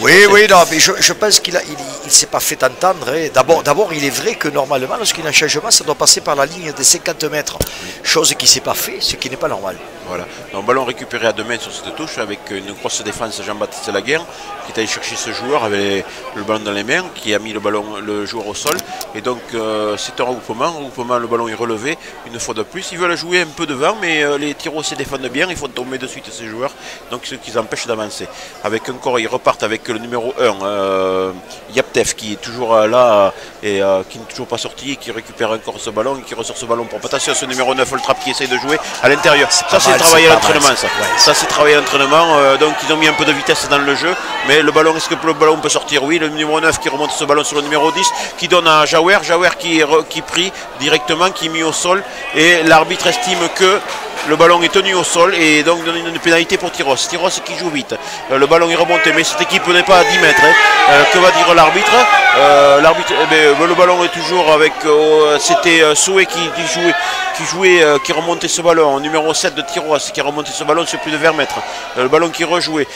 Oui, oui, non, mais je, pense qu'il ne il, s'est pas fait entendre. Hein. D'abord, d'abord, il est vrai que normalement, lorsqu'il y a un changement, ça doit passer par la ligne des 50 mètres. Chose qui ne s'est pas fait, ce qui n'est pas normal. Voilà. Donc ballon récupéré à deux mains sur cette touche avec une grosse défense Jean-Baptiste Laguerre qui est allé chercher ce joueur avec le ballon dans les mains, qui a mis le ballon, le joueur au sol. Et donc euh, c'est un regroupement. Regroupement, le ballon est relevé une fois de plus. Ils veulent jouer un peu devant, mais euh, les tirs se défendent bien. Il faut tomber de suite ces joueurs. Donc ce qui les empêche d'avancer. Avec encore, ils repartent avec le numéro 1, euh, Yaptef, qui est toujours là et qui n'est toujours pas sorti et qui récupère encore ce ballon et qui ressort ce ballon pour passer à ce numéro 9, le trap qui essaye de jouer à l'intérieur. Ça c'est travailler l'entraînement ça. Ça c'est travailler l'entraînement. donc ils ont mis un peu de vitesse dans le jeu. Mais le ballon, est-ce que le ballon peut sortir? Oui, le numéro 9 qui remonte ce ballon sur le numéro 10, qui donne à Jaouer Jaouer qui, qui prie directement, qui est mis au sol. Et l'arbitre estime que le ballon est tenu au sol et donc donne une pénalité pour Tyros. Tyros qui joue vite. Euh, le ballon est remonté, mais cette équipe n'est pas à 10 mètres. Hein. Euh, que va dire l'arbitre? Euh, L'arbitre, eh le ballon est toujours avec. C'était Soué qui, jouait, qui, jouait qui remontait ce ballon. Numéro 7 de Tyros qui a remonté ce ballon sur plus de 20 mètres. le ballon qui rejouait,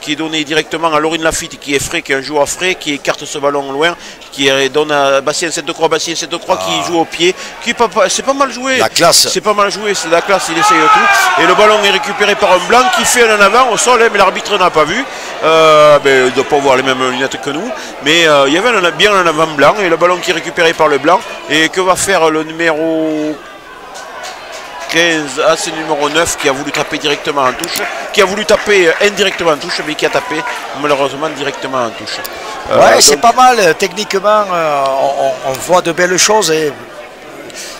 qui est donné directement à Laurine Lafitte, qui est frais, qui est un joueur frais, qui écarte ce ballon loin, qui donne à Bastien 7 de Croix, Bastien 7 de Croix qui ah. joue au pied. Qui c'est pas mal joué. La classe. C'est pas mal joué, c'est la classe. Il essaie tout. Et le ballon est récupéré par un blanc qui fait un en avant au sol, hein, mais l'arbitre n'a pas vu. Euh, ben, il ne doit pas voir les mêmes lunettes que nous. Mais euh, il y avait un, bien un avant blanc et le ballon qui est récupéré par le blanc. Et que va faire le numéro 15, ah c'est le numéro 9 qui a voulu taper directement en touche, qui a voulu taper indirectement en touche, mais qui a tapé malheureusement directement en touche. Euh, ouais, c'est pas mal. Techniquement, on, on, voit de belles choses. Et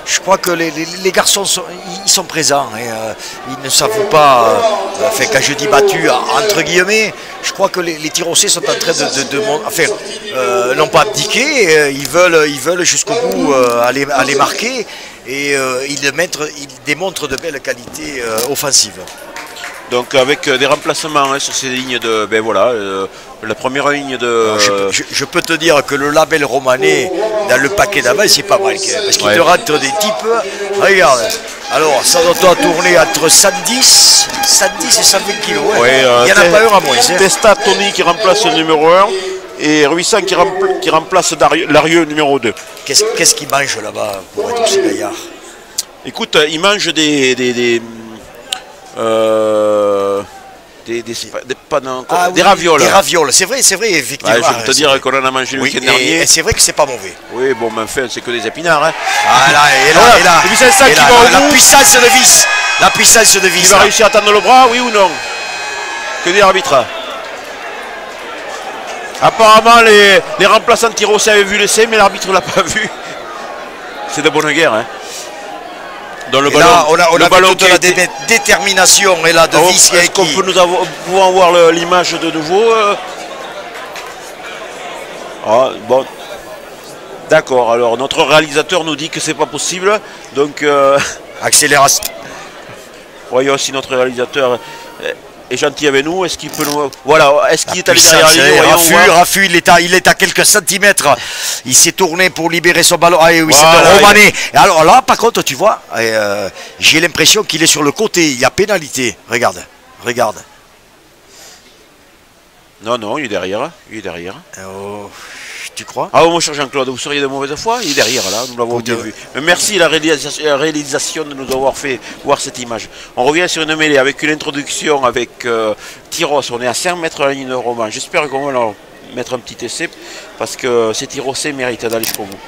je crois que les, garçons sont, ils sont présents et euh, ils ne savent pas, euh, enfin, quand je dis battu entre guillemets, je crois que les, les sont en train de, de, enfin, euh, n'ont pas abdiqué, ils veulent, ils veulent jusqu'au bout aller, aller, marquer et ils démontrent de belles qualités offensives. Donc avec des remplacements hein, sur ces lignes de, ben voilà, la première ligne de. Je, peux te dire que le label romané dans le paquet d'avant, c'est pas mal. Parce qu'il te rentre des types. Regarde. Alors, ça doit tourner entre 110, 110 et 120 kg. Euh, Il n'y en a pas un à moins. Hein. Testa Tony qui remplace le numéro 1 et Ruissan qui, qui remplace Larieux numéro 2. Qu'est-ce qu'il mange là-bas pour être aussi gaillard? Écoute, il mange des. des, des euh, des, des, ah des ravioles. Des ravioles, c'est vrai, c'est vrai, effectivement. je peux te dire qu'on en a mangé le week-end dernier. C'est vrai que c'est pas mauvais. Oui, bon, mais enfin, c'est que des épinards. Hein. Ah là, et là, et là, et là, la, puissance de vis. La puissance de vis. Il va réussir à tendre le bras, oui ou non? Que dit l'arbitre Apparemment, les, les remplaçants de Tiro avaient vu l'essai, mais l'arbitre ne l'a pas vu. C'est de bonne guerre. Hein le ballon, là, on a, on le a ballon de la détermination et là de oh, Est-ce qu'on peut nous avoir, voir l'image de nouveau euh ah, bon. D'accord, alors notre réalisateur nous dit que c'est pas possible. Donc euh... accélération. Voyons si notre réalisateur est gentil avec nous. Est-ce qu'il peut nous. Voilà, est-ce qu'il est allé derrière Rafu, Rafu, il est, à, il est à quelques centimètres. Il s'est tourné pour libérer son ballon. Ah oui, c'est de Romané. alors là, par contre, tu vois, euh, j'ai l'impression qu'il est sur le côté. Il y a pénalité. Regarde, regarde. Non, non, il est derrière. Il est derrière. Oh tu crois Ah, mon cher Jean-Claude, vous seriez de mauvaise foi Il est derrière, là, nous l'avons bien vu. Mais merci la réalisation, de nous avoir fait voir cette image. On revient sur une mêlée avec une introduction avec euh, Tyros. On est à 5 mètres de la ligne de roman. J'espère qu'on va leur mettre un petit essai parce que ces Tyrosais méritent d'aller jusqu'au bout.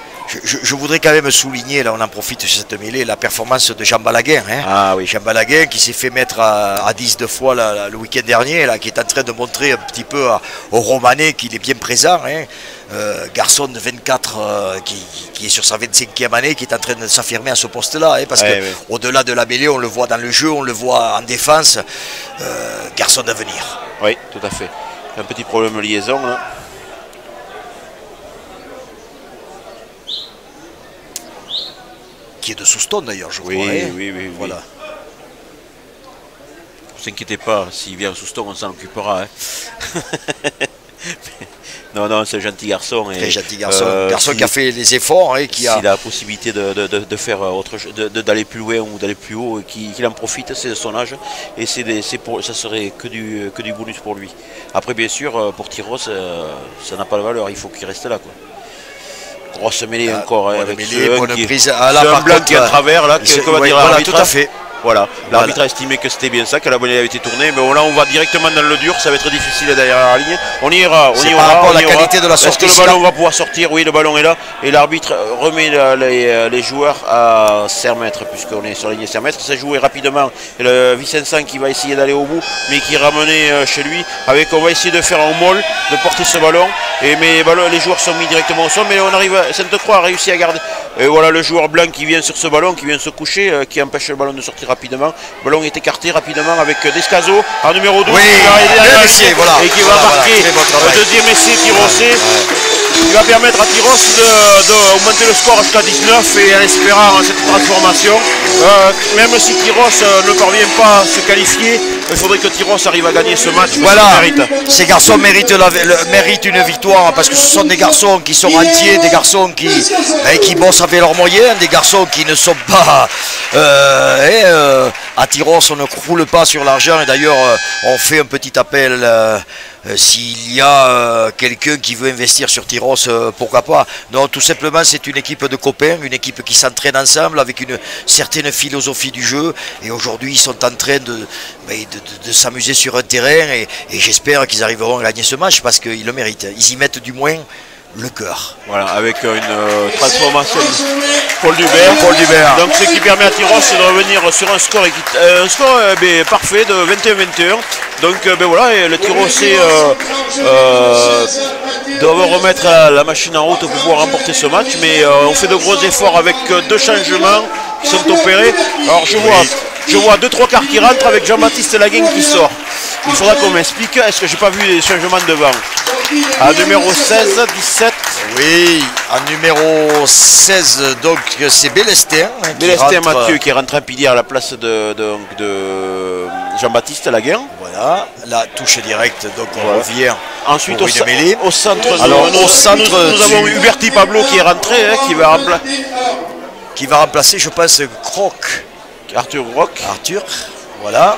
je, voudrais quand même souligner, là on en profite de cette mêlée, la performance de Jean Balaguin. Hein. Ah oui. Jean Balaguin qui s'est fait mettre à, 10 de fois le week-end dernier, là, qui est en train de montrer un petit peu au Romanais qu'il est bien présent. Hein. Euh, garçon de 24 euh, qui, est sur sa 25e année, qui est en train de s'affirmer à ce poste-là. Hein, parce quau delà de la mêlée, on le voit dans le jeu, on le voit en défense. Euh, garçon d'avenir. Oui, tout à fait. Un petit problème de liaison là. qui est de Souston d'ailleurs, je oui, crois. Hein. Oui, oui, voilà. Ne vous inquiétez pas, s'il vient à Souston, on s'en occupera. Hein. Non, non, c'est un gentil garçon. Très gentil garçon. Euh, garçon qui a fait les efforts et qui a. S'il a la possibilité de, faire autre d'aller plus loin ou d'aller plus haut, qu'il en profite, c'est de son âge. Et c'est pour, ça serait que du, que du bonus pour lui. Après, bien sûr, euh, pour Tyros, euh, ça n'a pas de valeur. Il faut qu'il reste là. Quoi. Grosse mêlée ah, encore. Hein, avec mêlée, prise la un blanc qui est à travers, là, dire voilà, tout à fait. Voilà, l'arbitre a estimé que c'était bien ça, que la bonne avait été tournée. Mais là, on va directement dans le dur, ça va être difficile derrière la ligne. On y ira, on y par rapport à la qualité de la sortie. Est-ce que le ballon va pouvoir sortir Oui, le ballon est là. Et l'arbitre remet les, joueurs à serre mètres, puisqu'on est sur la ligne serre mètres. Ça joué rapidement. Et le Vicençan qui va essayer d'aller au bout, mais qui est ramené euh, chez lui. Avec, on va essayer de faire un molle, de porter ce ballon. Et mais les, joueurs sont mis directement au sol, mais on arrive, Sainte-Croix a réussi à garder. Et voilà le joueur blanc qui vient sur ce ballon, qui vient se coucher, euh, qui empêche le ballon de sortir rapidement. Le ballon est écarté rapidement avec Descazo en numéro 12 oui, qui va essai, voilà. et qui va marquer le deuxième essai tiré qui va permettre à Tyros d'augmenter le score jusqu'à 19 et en espérant cette transformation. Euh, même si Tyros ne parvient pas à se qualifier, il faudrait que Tyros arrive à gagner ce match. Voilà, ces garçons méritent, une victoire parce que ce sont des garçons qui sont entiers, des garçons qui, eh, qui bossent avec leurs moyens, des garçons qui ne sont pas euh, eh, euh, à Tyros, on ne croule pas sur l'argent et d'ailleurs on fait un petit appel euh, s'il y a euh, quelqu'un qui veut investir sur Tyros, euh, pourquoi pas Non, tout simplement, c'est une équipe de copains, une équipe qui s'entraîne ensemble avec une certaine philosophie du jeu. Et aujourd'hui, ils sont en train de, ben, s'amuser sur un terrain et j'espère qu'ils arriveront à gagner ce match parce qu'ils le méritent. Ils y mettent du moins le cœur. Voilà, avec une euh, transformation Paul Dubert. Paul Dubert. Donc ce qui permet à Tyros de revenir sur un score, euh, un score euh, ben, parfait de 21-21. Donc ben, voilà, et le Tyros doit remettre la machine en route pour pouvoir remporter ce match. Mais on fait de gros efforts avec deux changements qui sont opérés. Alors je vois, je vois deux trois quarts qui rentrent avec Jean-Baptiste Laguin qui sort. Il faudra qu'on m'explique. Est-ce que j'ai pas vu les changements devant? À numéro 16, 17. Oui, en numéro 16, donc c'est Bélestin. Hein, Bélestin Mathieu qui rentre un pilier à la place de, Jean-Baptiste Laguerre. Voilà, la touche directe, donc on revient. Ensuite au, au, centre, Alors, au centre nous, avons Huberti Pablo qui est rentré, hein, qui va remplacer. Qui va remplacer, je pense, Croc. Arthur Rock. Arthur, voilà.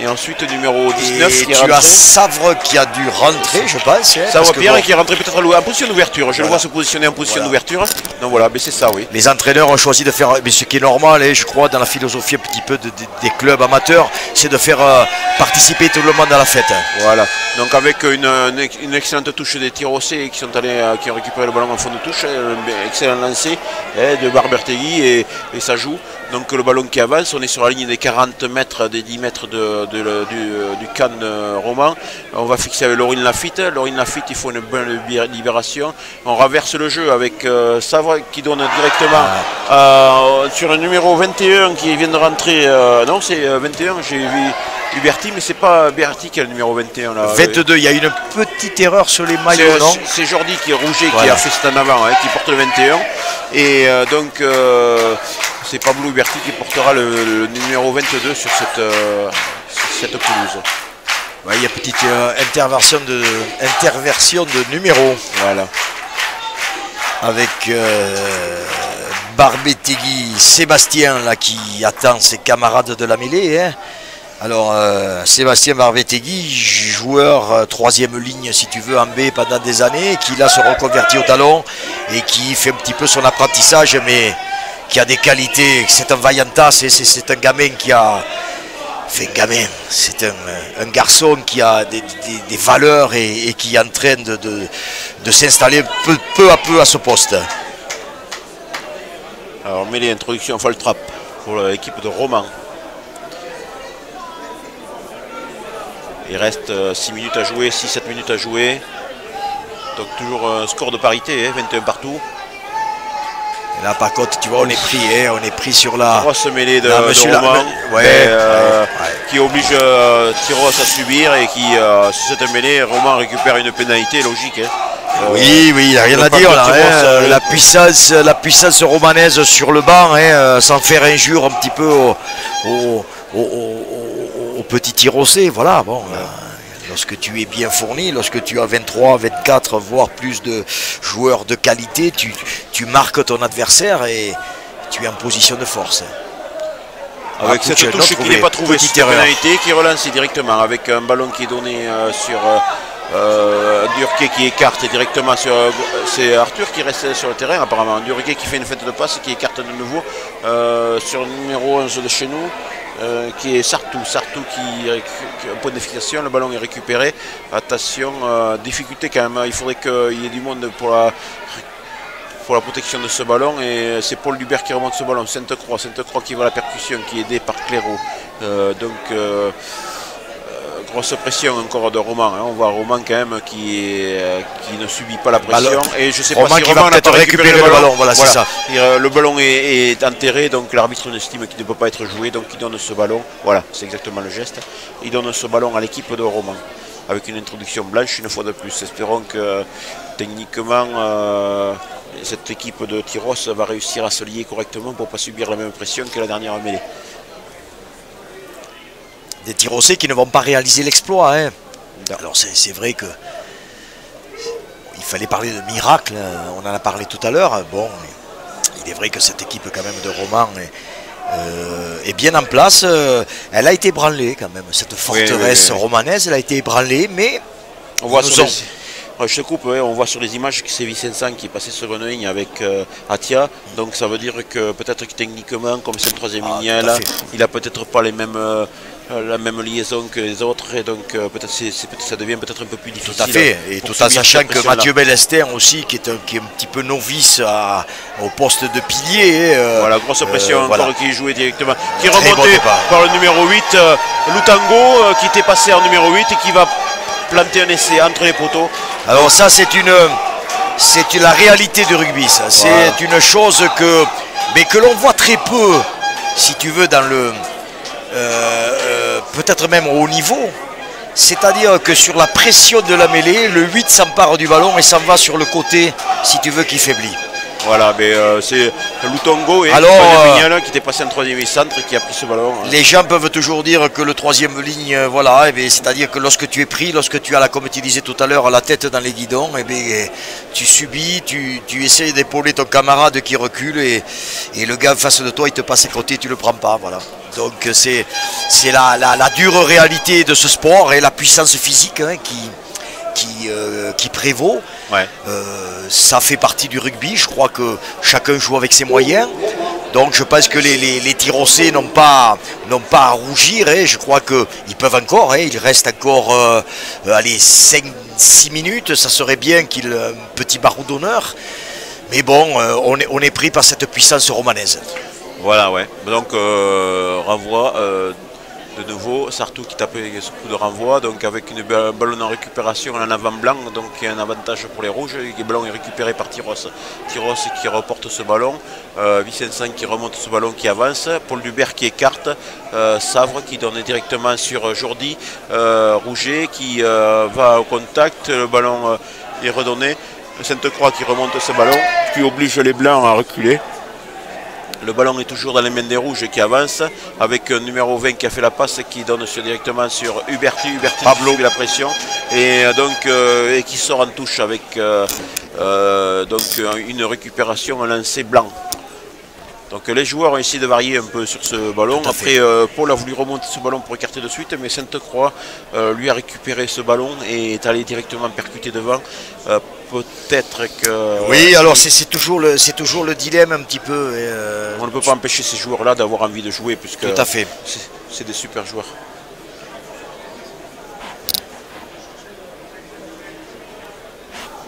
Et ensuite numéro 19 et qui est tu as Savre qui a dû rentrer, je pense. Hein, Savre Pierre qui est rentré peut-être en position d'ouverture. Je le vois se positionner en position d'ouverture. Donc voilà, mais c'est ça, oui. Les entraîneurs ont choisi de faire, mais ce qui est normal, et hein, je crois, dans la philosophie un petit peu des clubs amateurs, c'est de faire euh, participer tout le monde à la fête. Voilà. Donc avec une, une, excellente touche des Tirosés qui sont allés, euh, qui ont récupéré le ballon en fond de touche, un excellent lancer hein, de Barbertegui et, et ça joue. Donc le ballon qui avance, on est sur la ligne des 40 mètres, des 10 mètres de, du, du can euh, roman. On va fixer avec Laurine Lafitte. Laurine Lafitte, il faut une bonne libération. On raverse le jeu avec euh, Savre qui donne directement euh, sur le numéro 21 qui vient de rentrer. non, c'est 21, j'ai vu Huberti, mais c'est pas Berti qui a le numéro 21 là. 22, il y a une petite erreur sur les maillots, non C'est Jordi qui est rouge qui a fait cet en avant, hein, qui porte le 21. Et donc c'est Pablo Huberti qui portera le, numéro 22 sur cette, euh, cette pelouse. il y a petite euh, interversion, de, interversion de numéro. Voilà. Avec euh, Barbetegui, Sébastien là, qui attend ses camarades de la mêlée. Hein. Alors, euh, Sébastien Barbetegui, joueur troisième ligne, si tu veux, en B pendant des années, qui là se reconvertit au talon et qui fait un petit peu son apprentissage, mais qui a des qualités, c'est un vaillantas, c'est un gamin qui a. fait gamin, c'est un, garçon qui a des, valeurs et, qui est en train de, s'installer peu, à peu à ce poste. Alors mêlée introduction fall trap pour l'équipe de Roman. Il reste 6 minutes à jouer, 6-7 minutes à jouer. Donc toujours un score de parité, 21 hein, partout. Et là par contre tu vois on est pris, hein, on est pris sur la grosse mêlée de, Roman, euh, qui oblige euh, Tyros à subir et qui euh, sur cette mêlée Roman récupère une pénalité logique. Hein. oui, oui, il n'y a rien à dire là. la, puissance, la puissance romanaise sur le banc, sans faire injure un petit peu au, au, petit Tyrossé. Voilà, bon. Lorsque tu es bien fourni, lorsque tu as 23, 24, voire plus de joueurs de qualité, tu, marques ton adversaire et tu es en position de force. Avec cette touche qui n'est pas trouvée, c'est pénalité qui est relancée directement avec un ballon qui est donné euh, sur euh, euh Durquet qui écarte directement sur. Euh, c'est Arthur qui reste sur le terrain apparemment. Durquet qui fait une fête de passe qui écarte de nouveau sur le numéro 11 de chez nous. Qui est Sartou. Sartou qui, un point d'efficacité, le ballon est récupéré. Attention, euh, difficulté quand même, il faudrait qu'il y ait du monde pour la, pour la protection de ce ballon. Et c'est Paul Dubert qui remonte ce ballon. Sainte-Croix, Sainte-Croix qui va la percussion, qui est aidé par Clairaut. Euh, donc grosse pression encore de Roman. Hein. On voit Roman quand même qui, qui ne subit pas la pression. et je sais pas si Roman n'a pas récupéré le ballon. Voilà, c'est ça. Euh, le ballon est, enterré, donc l'arbitre estime qu'il ne peut pas être joué, donc il donne ce ballon. Voilà, c'est exactement le geste. Il donne ce ballon à l'équipe de Roman avec une introduction blanche une fois de plus. Espérons que techniquement euh, cette équipe de Tyros va réussir à se lier correctement pour ne pas subir la même pression que la dernière mêlée des Tyrossais qui ne vont pas réaliser l'exploit. Hein. Alors c'est vrai que il fallait parler de miracle, hein. on en a parlé tout à l'heure. Bon, il est vrai que cette équipe quand même de Roman est, euh, bien en place. Euh, elle a été ébranlée quand même, cette forteresse romanaise, elle a été ébranlée, mais on voit sur je te coupe, on voit sur les images que c'est Vicençan qui est passé sur une ligne avec euh, Atia. Donc ça veut dire que peut-être que techniquement, comme c'est le troisième ah, ligne là, il a peut-être pas les mêmes, la même liaison que les autres. Et donc euh, peut-être ça devient peut-être un peu plus difficile. Tout à fait. Et tout en sachant que Mathieu Bellester aussi, qui est, un, qui est un petit peu novice au poste de pilier. voilà, grosse pression encore qui jouait directement. Qui remontait par le numéro 8, Lutango, qui était passé en numéro 8 et qui va planter un essai entre les poteaux. Alors ça c'est une c'est la réalité du rugby. C'est une chose que mais que l'on voit très peu, si tu veux, dans le euh, euh, peut-être même au haut niveau. C'est-à-dire que sur la pression de la mêlée, le 8 s'empare du ballon et s'en va sur le côté, si tu veux, qui faiblit. Voilà, mais euh, c'est Lutongo et Alors, euh, qui était passé en troisième centre et qui a pris ce ballon. Hein. Les gens peuvent toujours dire que le troisième ligne, euh, voilà, eh c'est-à-dire que lorsque tu es pris, lorsque tu as, la, comme tu disais tout à l'heure, la tête dans les guidons, eh bien, tu subis, tu, tu essayes d'épauler ton camarade qui recule et, et, le gars en face de toi, il te passe à côté, tu le prends pas, voilà. Donc c'est la, la, la, dure réalité de ce sport et la puissance physique hein, qui, qui, qui prévaut. Euh, ça fait partie du rugby. Je crois que chacun joue avec ses moyens. Donc je pense que les, les, n'ont pas, pas à rougir. Je crois qu'ils peuvent encore. Hein. il reste encore euh, allez, 5-6 minutes. Ça serait bien qu'il un petit barreau d'honneur. Mais bon, euh, on, est, on est pris par cette puissance romanaise. Voilà, ouais. Donc, renvoi de nouveau, Sartou qui tape ce coup de renvoi, donc avec une ballon en récupération en avant blanc, donc il y a un avantage pour les rouges. Le ballon est récupéré par Tyros. Tyros qui reporte ce ballon, euh, qui remonte ce ballon qui avance, Paul Dubert qui écarte, euh, Savre qui donne directement sur Jordi, euh, Rouget qui euh, va au contact, le ballon est redonné. Sainte-Croix qui remonte ce ballon, qui oblige les blancs à reculer. Le ballon est toujours dans les mains des rouges qui avance avec un numéro 20 qui a fait la passe qui donne directement sur Huberti. Huberti Pablo la pression et euh, donc euh, et qui sort en touche avec euh, donc une récupération, un lancer blanc. Donc les joueurs ont essayé de varier un peu sur ce ballon. Après, Paul a voulu remonter ce ballon pour écarter de suite, mais Sainte-Croix lui a récupéré ce ballon et est allé directement percuter devant peut-être que. Oui, alors c'est toujours, le, toujours le dilemme un petit peu. Euh, on ne peut pas empêcher ces joueurs-là d'avoir envie de jouer, puisque. Tout à fait. C'est des super joueurs.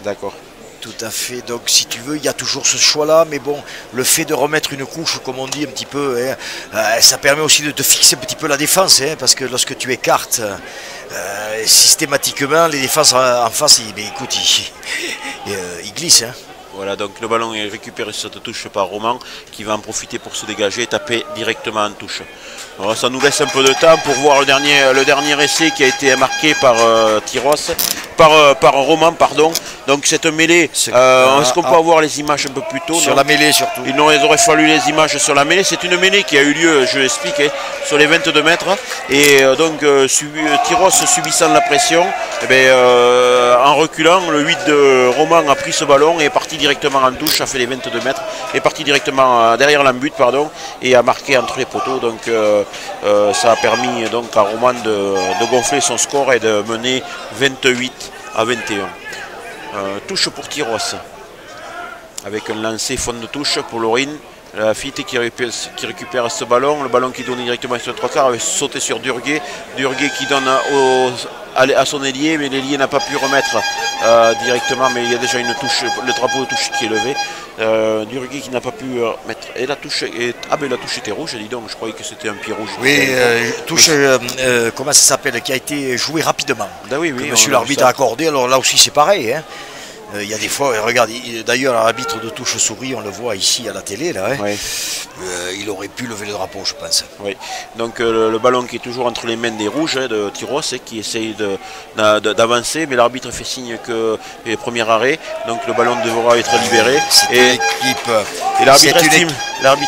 D'accord. Tout à fait. Donc, si tu veux, il y a toujours ce choix-là. Mais bon, le fait de remettre une couche, comme on dit un petit peu, hein, euh, ça permet aussi de te fixer un petit peu la défense. Hein, parce que lorsque tu écartes euh, systématiquement, les défenses en, face, ils, écoute, ils, ils glissent. Hein. Voilà, donc le ballon est récupéré sur cette touche par Roman qui va en profiter pour se dégager et taper directement en touche. Ça nous laisse un peu de temps pour voir le dernier, le dernier essai qui a été marqué par euh, par, euh, par Roman, pardon. Donc cette mêlée, euh, est-ce qu'on peut avoir les images un peu plus tôt Sur la mêlée surtout. Il aurait, fallu les images sur la mêlée. C'est une mêlée qui a eu lieu, je l'explique, hein, sur les 22 mètres. Et donc Tyros subissant la pression, eh ben, en reculant, le 8 de Roman a pris ce ballon et est parti directement en touche, a fait les 22 mètres, est parti directement derrière l'embut pardon, et a marqué entre les poteaux. Donc ça a permis donc à Roman de, gonfler son score et de mener 28 à 21. touche pour Tyros, avec un lancer fond de touche pour Laurine. La Fitte qui récupère, ce ballon, le ballon qui donne directement sur le trois quarts, avait sauté sur Durguet. Durguet qui donne à son ailier, mais l'ailier n'a pas pu remettre euh, directement, mais il y a déjà une touche, le drapeau de touche qui est levé. Euh, Durguet qui n'a pas pu euh, mettre. Et la touche est... Ah ben la touche était rouge, dis donc, je croyais que c'était un pied rouge. Oui, touche, comment ça s'appelle, qui a été joué rapidement. Ah oui, oui, monsieur l'arbitre a accordé, alors là aussi c'est pareil. Hein. Euh, il y a des fois, regarde, d'ailleurs l'arbitre de touche souris, on le voit ici à la télé, là, hein. euh, il aurait pu lever le drapeau, je pense. Oui, donc euh, le, ballon qui est toujours entre les mains des rouges hein, de Tyros, et qui essaye d'avancer, mais l'arbitre fait signe que premier arrêt, donc le ballon devra être libéré. Et, et l'arbitre estime,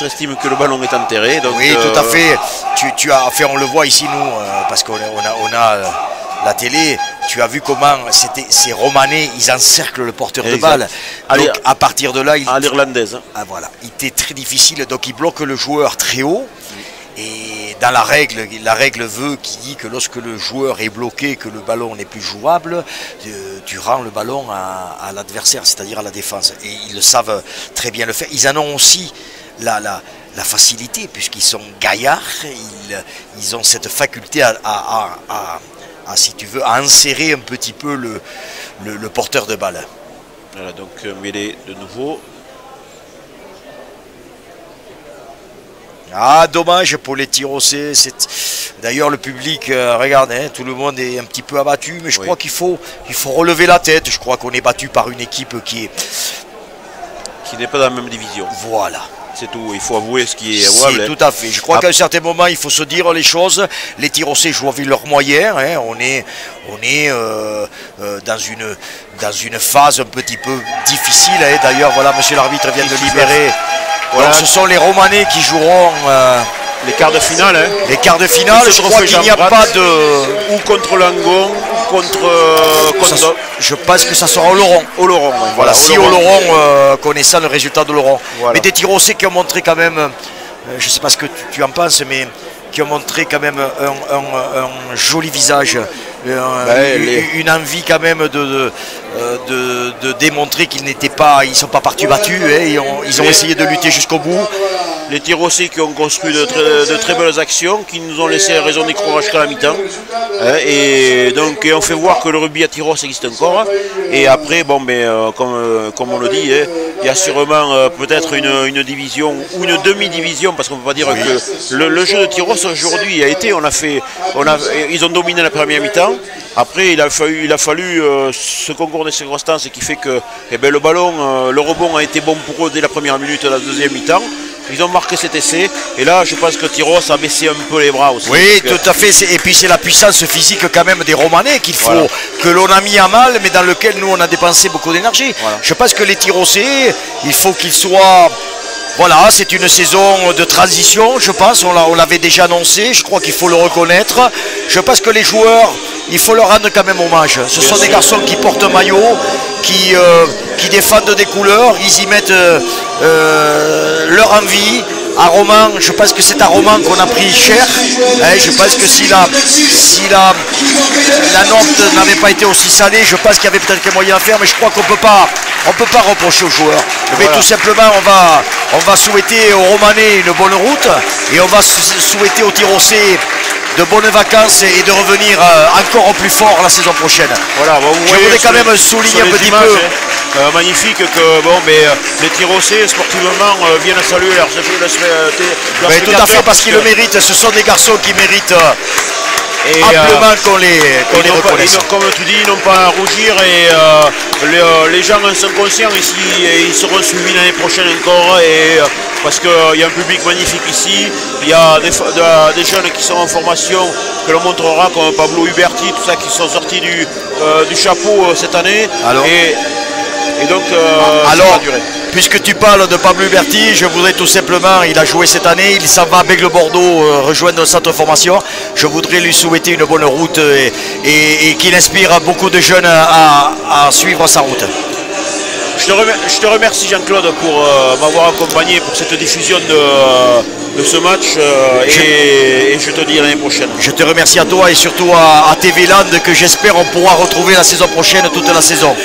estime, que le ballon est enterré. Donc, oui, tout à fait. Tu, tu, as, fait, on le voit ici, nous, parce qu'on a, on a la télé, tu as vu comment c'était ces Romanais, ils encerclent le porteur de balle. Donc à partir de là, il, à l'irlandaise. Hein. Ah, voilà, il était très difficile. Donc il bloque le joueur très haut. Et dans la règle, la règle veut qui dit que lorsque le joueur est bloqué, que le ballon n'est plus jouable, euh, tu rends le ballon à, l'adversaire, c'est-à-dire à la défense. Et ils le savent très bien le faire. Ils en ont aussi la, la, facilité, puisqu'ils sont gaillards, ils, ont cette faculté à, à, si tu veux, à insérer un petit peu le, le, porteur de balle. Voilà, donc euh, mêlée de nouveau. Ah, dommage pour les tirs D'ailleurs, le public, euh, regarde, hein, tout le monde est un petit peu abattu, mais je crois qu'il faut, il faut relever la tête. Je crois qu'on est battu par une équipe qui est. Qui n'est pas dans la même division. Voilà. C'est tout, il faut avouer ce qui est avouable. Hein. tout à fait. Je crois qu'à un certain moment, il faut se dire les choses. Les Tirossés jouent avec leurs moyens. Hein. On est, on est euh, euh, dans, une, dans une phase un petit peu difficile. Hein. D'ailleurs, voilà, monsieur l'arbitre vient de libérer. Donc, ce sont les Romanais qui joueront. Euh, les quarts de finale. Hein. Les quarts de finale, je crois qu'il n'y a pas de. Ou contre Langon, ou contre. Euh, je pense que ça sera au Laurent. Au Laurent, voilà. Si au Laurent, euh, connaissant le résultat de Laurent. Mais des Tirossés qui ont montré quand même. Euh, je ne sais pas ce que tu, en penses, mais qui ont montré quand même un, joli visage, ben, une, envie quand même de, de, démontrer qu'ils n'étaient pas, ils sont pas partis battus, hein, ils ont essayé de lutter jusqu'au bout les tirs aussi qui ont construit de très, belles actions, qui nous ont laissé raison des jusqu'à la mi-temps. Hein, et donc on fait voir que le rugby à Tyros existe encore. Et après, bon, mais, euh, euh, comme, on le dit, hein, il y a sûrement euh, peut-être une, division ou une demi-division, parce qu'on ne peut pas dire que le, jeu de Tyros aujourd'hui a été, on a fait, on a, ils ont dominé la première mi-temps. Après, il a fallu, il a fallu ce concours de circonstances qui fait que eh ben, le ballon, le rebond a été bon pour eux dès la première minute de la deuxième mi-temps. Ils ont marqué cet essai. Et là, je pense que Tyros a baissé un peu les bras aussi. Oui, tout à fait. Et puis c'est la puissance physique quand même des Romanais qu'il faut, que l'on a mis à mal, mais dans lequel nous on a dépensé beaucoup d'énergie. Je pense que les Tyrosais, il faut qu'ils soient voilà, c'est une saison de transition, je pense. On l'avait déjà annoncé. Je crois qu'il faut le reconnaître. Je pense que les joueurs, il faut leur rendre quand même hommage. Ce sont des garçons qui portent maillot, qui, euh, qui défendent des couleurs. Ils y mettent euh, euh, leur envie à Roman, je pense que c'est à Roman qu'on a pris cher. Hein, je pense que si la, si la, la note n'avait pas été aussi salée, je pense qu'il y avait peut-être des moyens à faire, mais je crois qu'on peut pas, on peut pas reprocher aux joueurs. Mais tout simplement, on va, on va souhaiter aux Romanais une bonne route et on va souhaiter aux Tirossés de bonnes vacances et de revenir euh, encore plus fort la saison prochaine. Voilà, je voulais quand même souligner un petit peu. Hein magnifique que bon, mais, les Tirocés, sportivement, viennent saluer leurs, leurs, ben, Tout à fait, parce qu'ils le méritent. Ce sont des garçons qui méritent et amplement euh, qu'on les, qu les reconnaisse. comme tu dis, ils n'ont pas à rougir et euh, les, euh, les, gens en sont conscients ici et ils seront suivis l'année prochaine encore et, parce qu'il y a un public magnifique ici, il y a des, de, des, jeunes qui sont en formation que l'on montrera comme Pablo Huberti, tout ça qui sont sortis du, du chapeau cette année. Alors, et, et donc, alors, ça va durer. Puisque tu parles de Pablo Huberti, je voudrais tout simplement, il a joué cette année, il s'en va avec le Bordeaux euh, rejoindre le centre de formation. Je voudrais lui souhaiter une bonne route et, qu'il inspire beaucoup de jeunes à, suivre sa route. Je te, remercie, Jean-Claude pour euh, m'avoir accompagné pour cette diffusion de, ce match euh, et, je te dis à l'année prochaine. Je te remercie à toi et surtout à, à TV Land que j'espère on pourra retrouver la saison prochaine, toute la saison.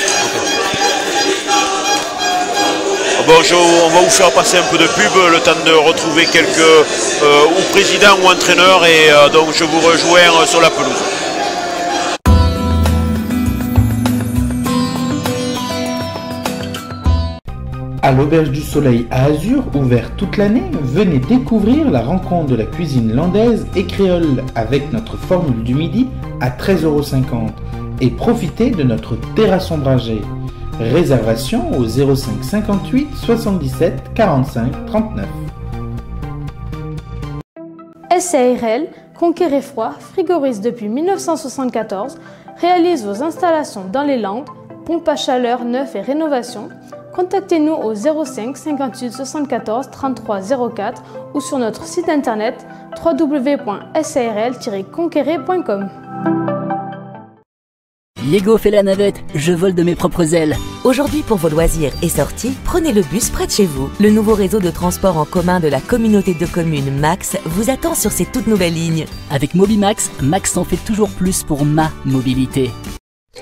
Bon, on va vous faire passer un peu de pub, le temps de retrouver quelques euh, ou présidents ou entraîneurs et euh, donc je vous rejoins sur la pelouse. À l'Auberge du Soleil à Azur, ouvert toute l'année, venez découvrir la rencontre de la cuisine landaise et créole avec notre formule du midi à 13,50€ et profitez de notre terrasse ombragée. Réservation au 05 58 77 45 39. SARL, Conquérez Froid, frigoriste depuis 1974, réalise vos installations dans les Landes, pompe à chaleur, neuf et rénovation. Contactez-nous au 05 58 74 33 04 ou sur notre site internet www.sarl-conquérez.com. Lego fait la navette, je vole de mes propres ailes. Aujourd'hui, pour vos loisirs et sorties, prenez le bus près de chez vous. Le nouveau réseau de transport en commun de la communauté de communes Max vous attend sur ces toutes nouvelles lignes. Avec Mobimax, Max en fait toujours plus pour ma mobilité.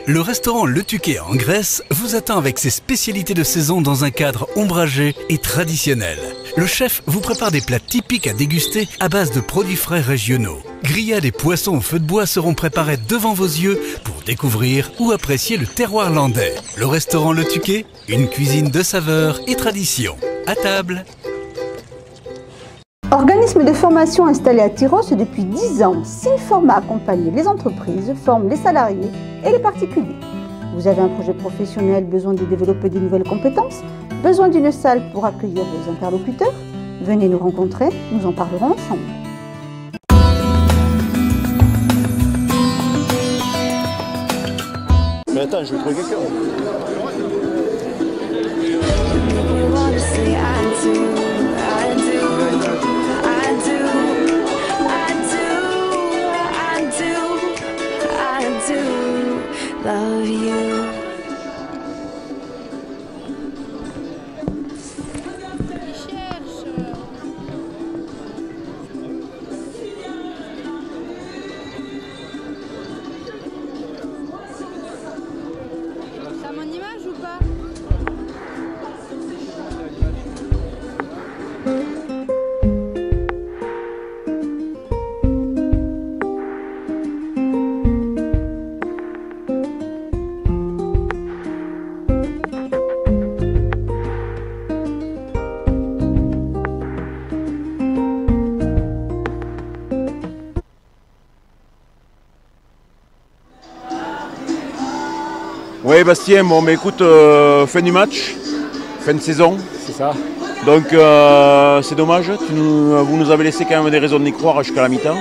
Le restaurant Le Tuquet en Grèce vous attend avec ses spécialités de saison dans un cadre ombragé et traditionnel. Le chef vous prépare des plats typiques à déguster à base de produits frais régionaux. Grillades et poissons au feu de bois seront préparés devant vos yeux pour découvrir ou apprécier le terroir landais. Le restaurant Le Tuquet, une cuisine de saveur et tradition. À table Organisme de formation installé à Tyros depuis 10 ans, Sinforma accompagne les entreprises, forme les salariés et les particuliers. Vous avez un projet professionnel, besoin de développer de nouvelles compétences, besoin d'une salle pour accueillir vos interlocuteurs? Venez nous rencontrer, nous en parlerons ensemble. Mais attends, je vais trouver quelqu'un. Oui Bastien, bon mais écoute, euh, fin du match, fin de saison. C'est ça. Donc euh, c'est dommage, vous nous avez laissé quand même des raisons d'y croire jusqu'à la mi-temps.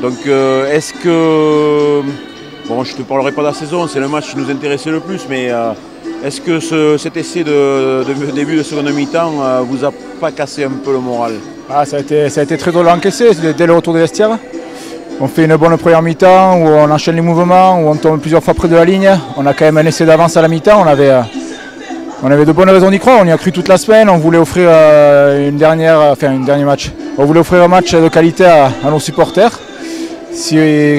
Donc euh, est-ce que, bon je ne te parlerai pas de la saison, c'est le match qui nous intéressait le plus, mais est-ce que cet essai de, début de seconde mi-temps vous a pas cassé un peu le moral? Ah, ça, a été, ça a été très drôle à encaisser dès le retour des vestiaires. On fait une bonne première mi-temps où on enchaîne les mouvements, où on tombe plusieurs fois près de la ligne. On a quand même un essai d'avance à la mi-temps. On avait, euh, on avait de bonnes raisons d'y croire. On y a cru toute la semaine. On voulait offrir euh, une dernière, dernier match. On voulait offrir un match de qualité à, nos supporters. Si,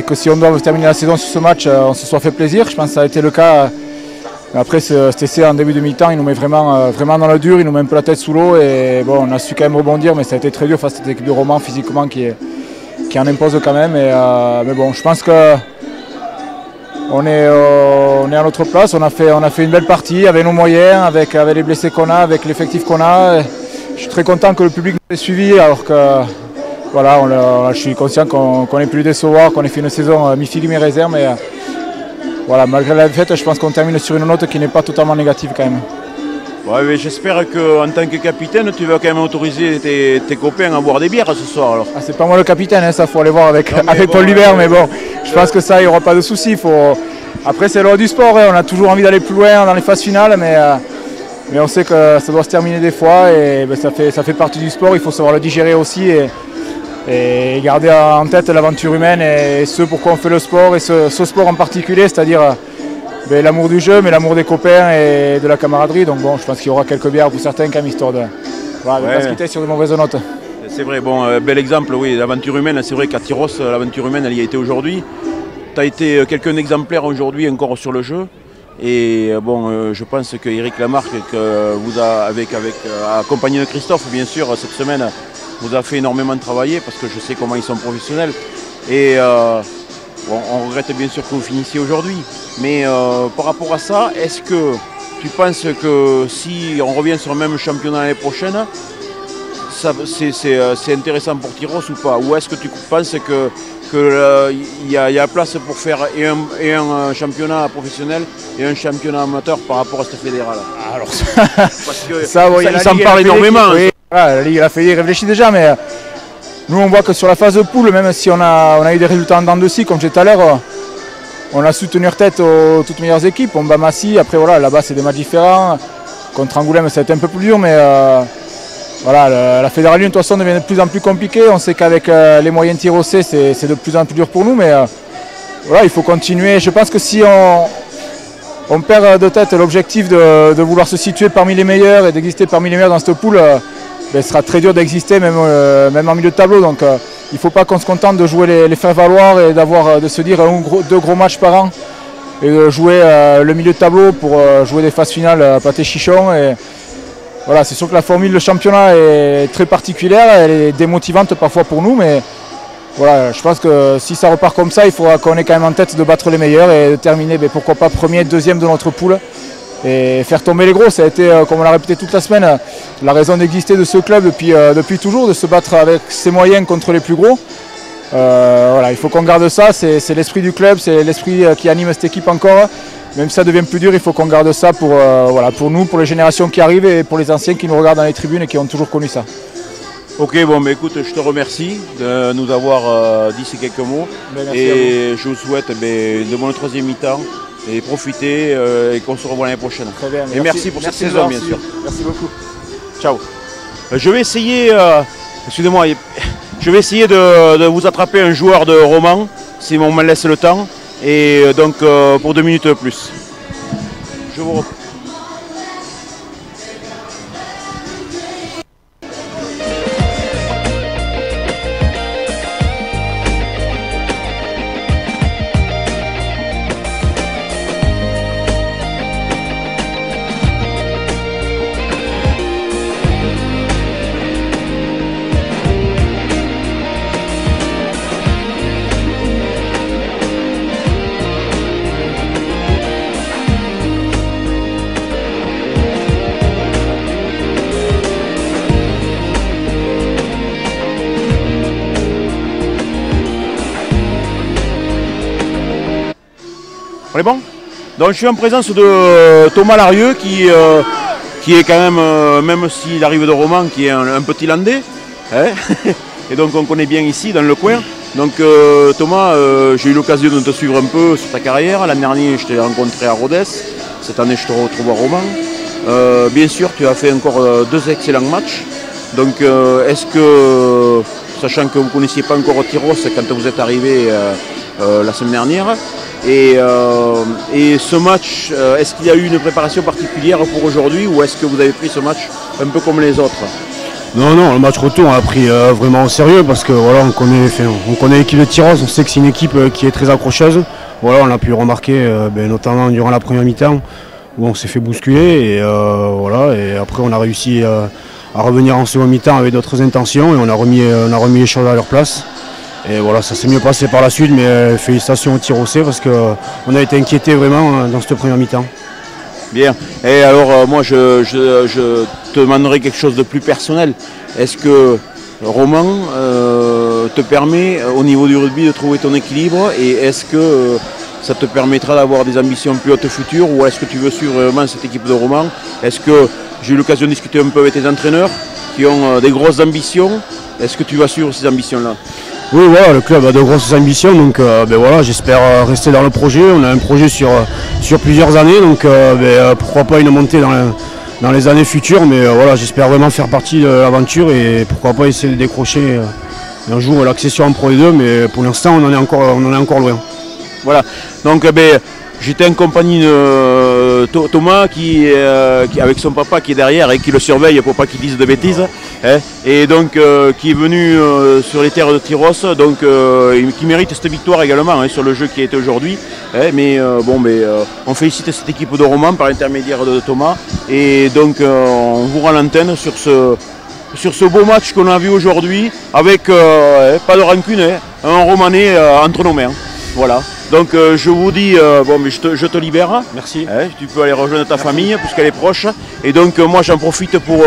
que si on doit terminer la saison sur ce match, euh, on se soit fait plaisir. Je pense que ça a été le cas. Après cet essai en début de mi-temps, il nous met vraiment, vraiment dans le dur, il nous met un peu la tête sous l'eau et bon, on a su quand même rebondir, mais ça a été très dur face à cette équipe de Roman physiquement qui est, qui en impose quand même. Et, euh, mais bon, je pense que on est, euh, on est à notre place, on a, fait, on a fait une belle partie avec nos moyens, avec, avec les blessés qu'on a, avec l'effectif qu'on a. Je suis très content que le public nous ait suivis alors que voilà, je suis conscient qu'on ait pu le décevoir, qu'on ait fait une saison euh, mi-figue, mi-réserve, mais voilà, malgré la défaite, je pense qu'on termine sur une note qui n'est pas totalement négative quand même. Ouais, j'espère qu'en tant que capitaine, tu vas quand même autoriser tes, copains à boire des bières ce soir. Alors. Ah, c'est pas moi le capitaine, hein, ça faut aller voir avec, Paul Lubert, mais bon, je pense que ça, il n'y aura pas de souci. Faut... Après, c'est l'heure du sport, hein, on a toujours envie d'aller plus loin dans les phases finales, mais, euh, mais on sait que ça doit se terminer des fois et ben, ça, fait, ça fait partie du sport, il faut savoir le digérer aussi et, et garder en tête l'aventure humaine et ce pourquoi on fait le sport et ce sport en particulier, c'est-à-dire ben, l'amour du jeu, mais l'amour des copains et de la camaraderie. Donc bon, je pense qu'il y aura quelques bières pour certains quand même, histoire de voilà, se quitter sur de mauvaises notes. C'est vrai, bon, euh, bel exemple, oui, l'aventure humaine, c'est vrai qu'à Tyros, euh, l'aventure humaine, elle y a été aujourd'hui. Tu as été euh, quelqu'un d'exemplaire aujourd'hui encore sur le jeu. Et bon, je pense que Eric Lamarck, que vous a, avec, avec, accompagné de Christophe, bien sûr, cette semaine, vous a fait énormément travailler parce que je sais comment ils sont professionnels. Et on regrette bien sûr que vous finissiez aujourd'hui, mais euh, par rapport à ça, est-ce que tu penses que si on revient sur le même championnat l'année prochaine, euh, c'est intéressant pour Tyros ou pas? Ou est-ce que tu penses que qu'il euh, y, a la place pour faire et un, championnat professionnel et un championnat amateur par rapport à cette fédérale? Alors ça, Parce que ça, parle énormément. la Ligue a fait réfléchit déjà, mais nous, on voit que sur la phase de poule, même si on a, eu des résultats en dents de scie, comme j'ai tout à l'heure, on a su tenir tête aux toutes meilleures équipes. On bat Massy, après là-bas c'est des matchs différents. Contre Angoulême, ça a été un peu plus dur, mais euh, voilà, la Fédérale de toute façon devient de plus en plus compliquée. On sait qu'avec euh, les moyens tirés c'est de plus en plus dur pour nous, mais euh, voilà, il faut continuer. Je pense que si on, on perd de tête l'objectif de, de, vouloir se situer parmi les meilleurs et d'exister parmi les meilleurs dans cette poule, ben, ce sera très dur d'exister même, euh, même en milieu de tableau. Donc euh, il ne faut pas qu'on se contente de jouer les, faire valoir et d'avoir euh, de se dire deux gros matchs par an et de jouer le milieu de tableau pour jouer des phases finales à pâté chichon. Et, voilà, c'est sûr que la formule de championnat est très particulière, elle est démotivante parfois pour nous, mais voilà, je pense que si ça repart comme ça, il faudra qu'on ait quand même en tête de battre les meilleurs et de terminer, ben, pourquoi pas premier, deuxième de notre poule et faire tomber les gros. Ça a été, euh, comme on l'a répété toute la semaine, la raison d'exister de ce club depuis, euh, depuis toujours, de se battre avec ses moyens contre les plus gros. Euh, voilà, il faut qu'on garde ça, c'est l'esprit du club, c'est l'esprit qui anime cette équipe encore. Même si ça devient plus dur, il faut qu'on garde ça pour, voilà, pour nous, pour les générations qui arrivent et pour les anciens qui nous regardent dans les tribunes et qui ont toujours connu ça. Ok, bon, mais écoute, je te remercie de nous avoir dit ces quelques mots. Ben, et je vous souhaite ben, de mon troisième mi-temps et profiter euh, et qu'on se revoit l'année prochaine. Très bien. Et merci, pour cette saison, bien sûr. Merci beaucoup. Ciao. Euh, je vais essayer, euh, excusez-moi, je vais essayer de, vous attraper un joueur de roman, si on me laisse le temps, et donc pour deux minutes plus. Je vous reprends. Bon Donc je suis en présence de euh, Thomas Larieux qui, euh, qui est quand même, euh, même s'il arrive de Roman, qui est un, petit landais. Hein. et donc on connaît bien ici dans le coin. Donc Thomas, j'ai eu l'occasion de te suivre un peu sur ta carrière. L'année dernière, je t'ai rencontré à Rodez. Cette année, je te retrouve à Roman. bien sûr, tu as fait encore deux excellents matchs. Donc est-ce que, sachant que vous ne connaissiez pas encore Tyros quand vous êtes arrivé la semaine dernière, euh, et, ce match, euh, est-ce qu'il y a eu une préparation particulière pour aujourd'hui ou est-ce que vous avez pris ce match un peu comme les autres? Non, non, le match retour on l'a pris euh, vraiment au sérieux parce que voilà, on connaît, on connaît l'équipe de Tyros, on sait que c'est une équipe qui est très accrocheuse. Voilà, on l'a pu remarquer ben, notamment durant la première mi-temps où on s'est fait bousculer et voilà, et après on a réussi à revenir en second mi-temps avec d'autres intentions et on a remis, on a remis les choses à leur place. Et voilà, ça s'est mieux passé par la suite, mais euh, félicitations au Tirocé parce qu'on a été inquiété vraiment dans cette première mi-temps. Bien. Et alors, moi, je, te demanderai quelque chose de plus personnel. Est-ce que Roman te permet, au niveau du rugby, de trouver ton équilibre? Et est-ce que ça te permettra d'avoir des ambitions plus hautes futures Ou est-ce que tu veux suivre vraiment cette équipe de Roman? Est-ce que j'ai eu l'occasion de discuter un peu avec tes entraîneurs qui ont des grosses ambitions? Est-ce que tu vas suivre ces ambitions-là? Oui, voilà, le club a de grosses ambitions, donc euh, ben voilà, j'espère euh, rester dans le projet. On a un projet sur, euh, sur plusieurs années, donc ben, pourquoi pas une montée dans, les années futures, mais voilà, j'espère vraiment faire partie de l'aventure et pourquoi pas essayer de décrocher un jour l'accession en Pro 2, mais pour l'instant on en est encore, on en est encore loin. Voilà, donc ben, J'étais en compagnie de euh, Thomas euh, qui, avec son papa qui est derrière et qui le surveille pour pas qu'il dise de bêtises. Hein, et donc euh, qui est venu sur les terres de Tyros, donc qui mérite cette victoire également hein, sur le jeu qui a été aujourd'hui. Hein, mais bon, mais, on félicite cette équipe de Roman par l'intermédiaire de Thomas. Et donc on vous rend l'antenne sur ce, sur ce beau match qu'on a vu aujourd'hui avec pas de rancune, un romanais entre nos mains. Voilà. Donc euh, je vous dis, euh, bon, mais je te, libère. Merci. Hein, tu peux aller rejoindre ta famille puisqu'elle est proche. Et donc euh, moi j'en profite pour,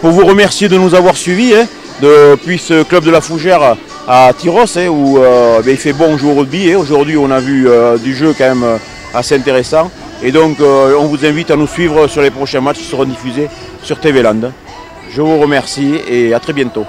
pour vous remercier de nous avoir suivis hein, depuis ce club de la Fougère à Tyros hein, où ben, il fait bon jouer au rugby. Aujourd'hui on a vu du jeu quand même assez intéressant. Et donc on vous invite à nous suivre sur les prochains matchs qui seront diffusés sur TV Land. Je vous remercie et à très bientôt.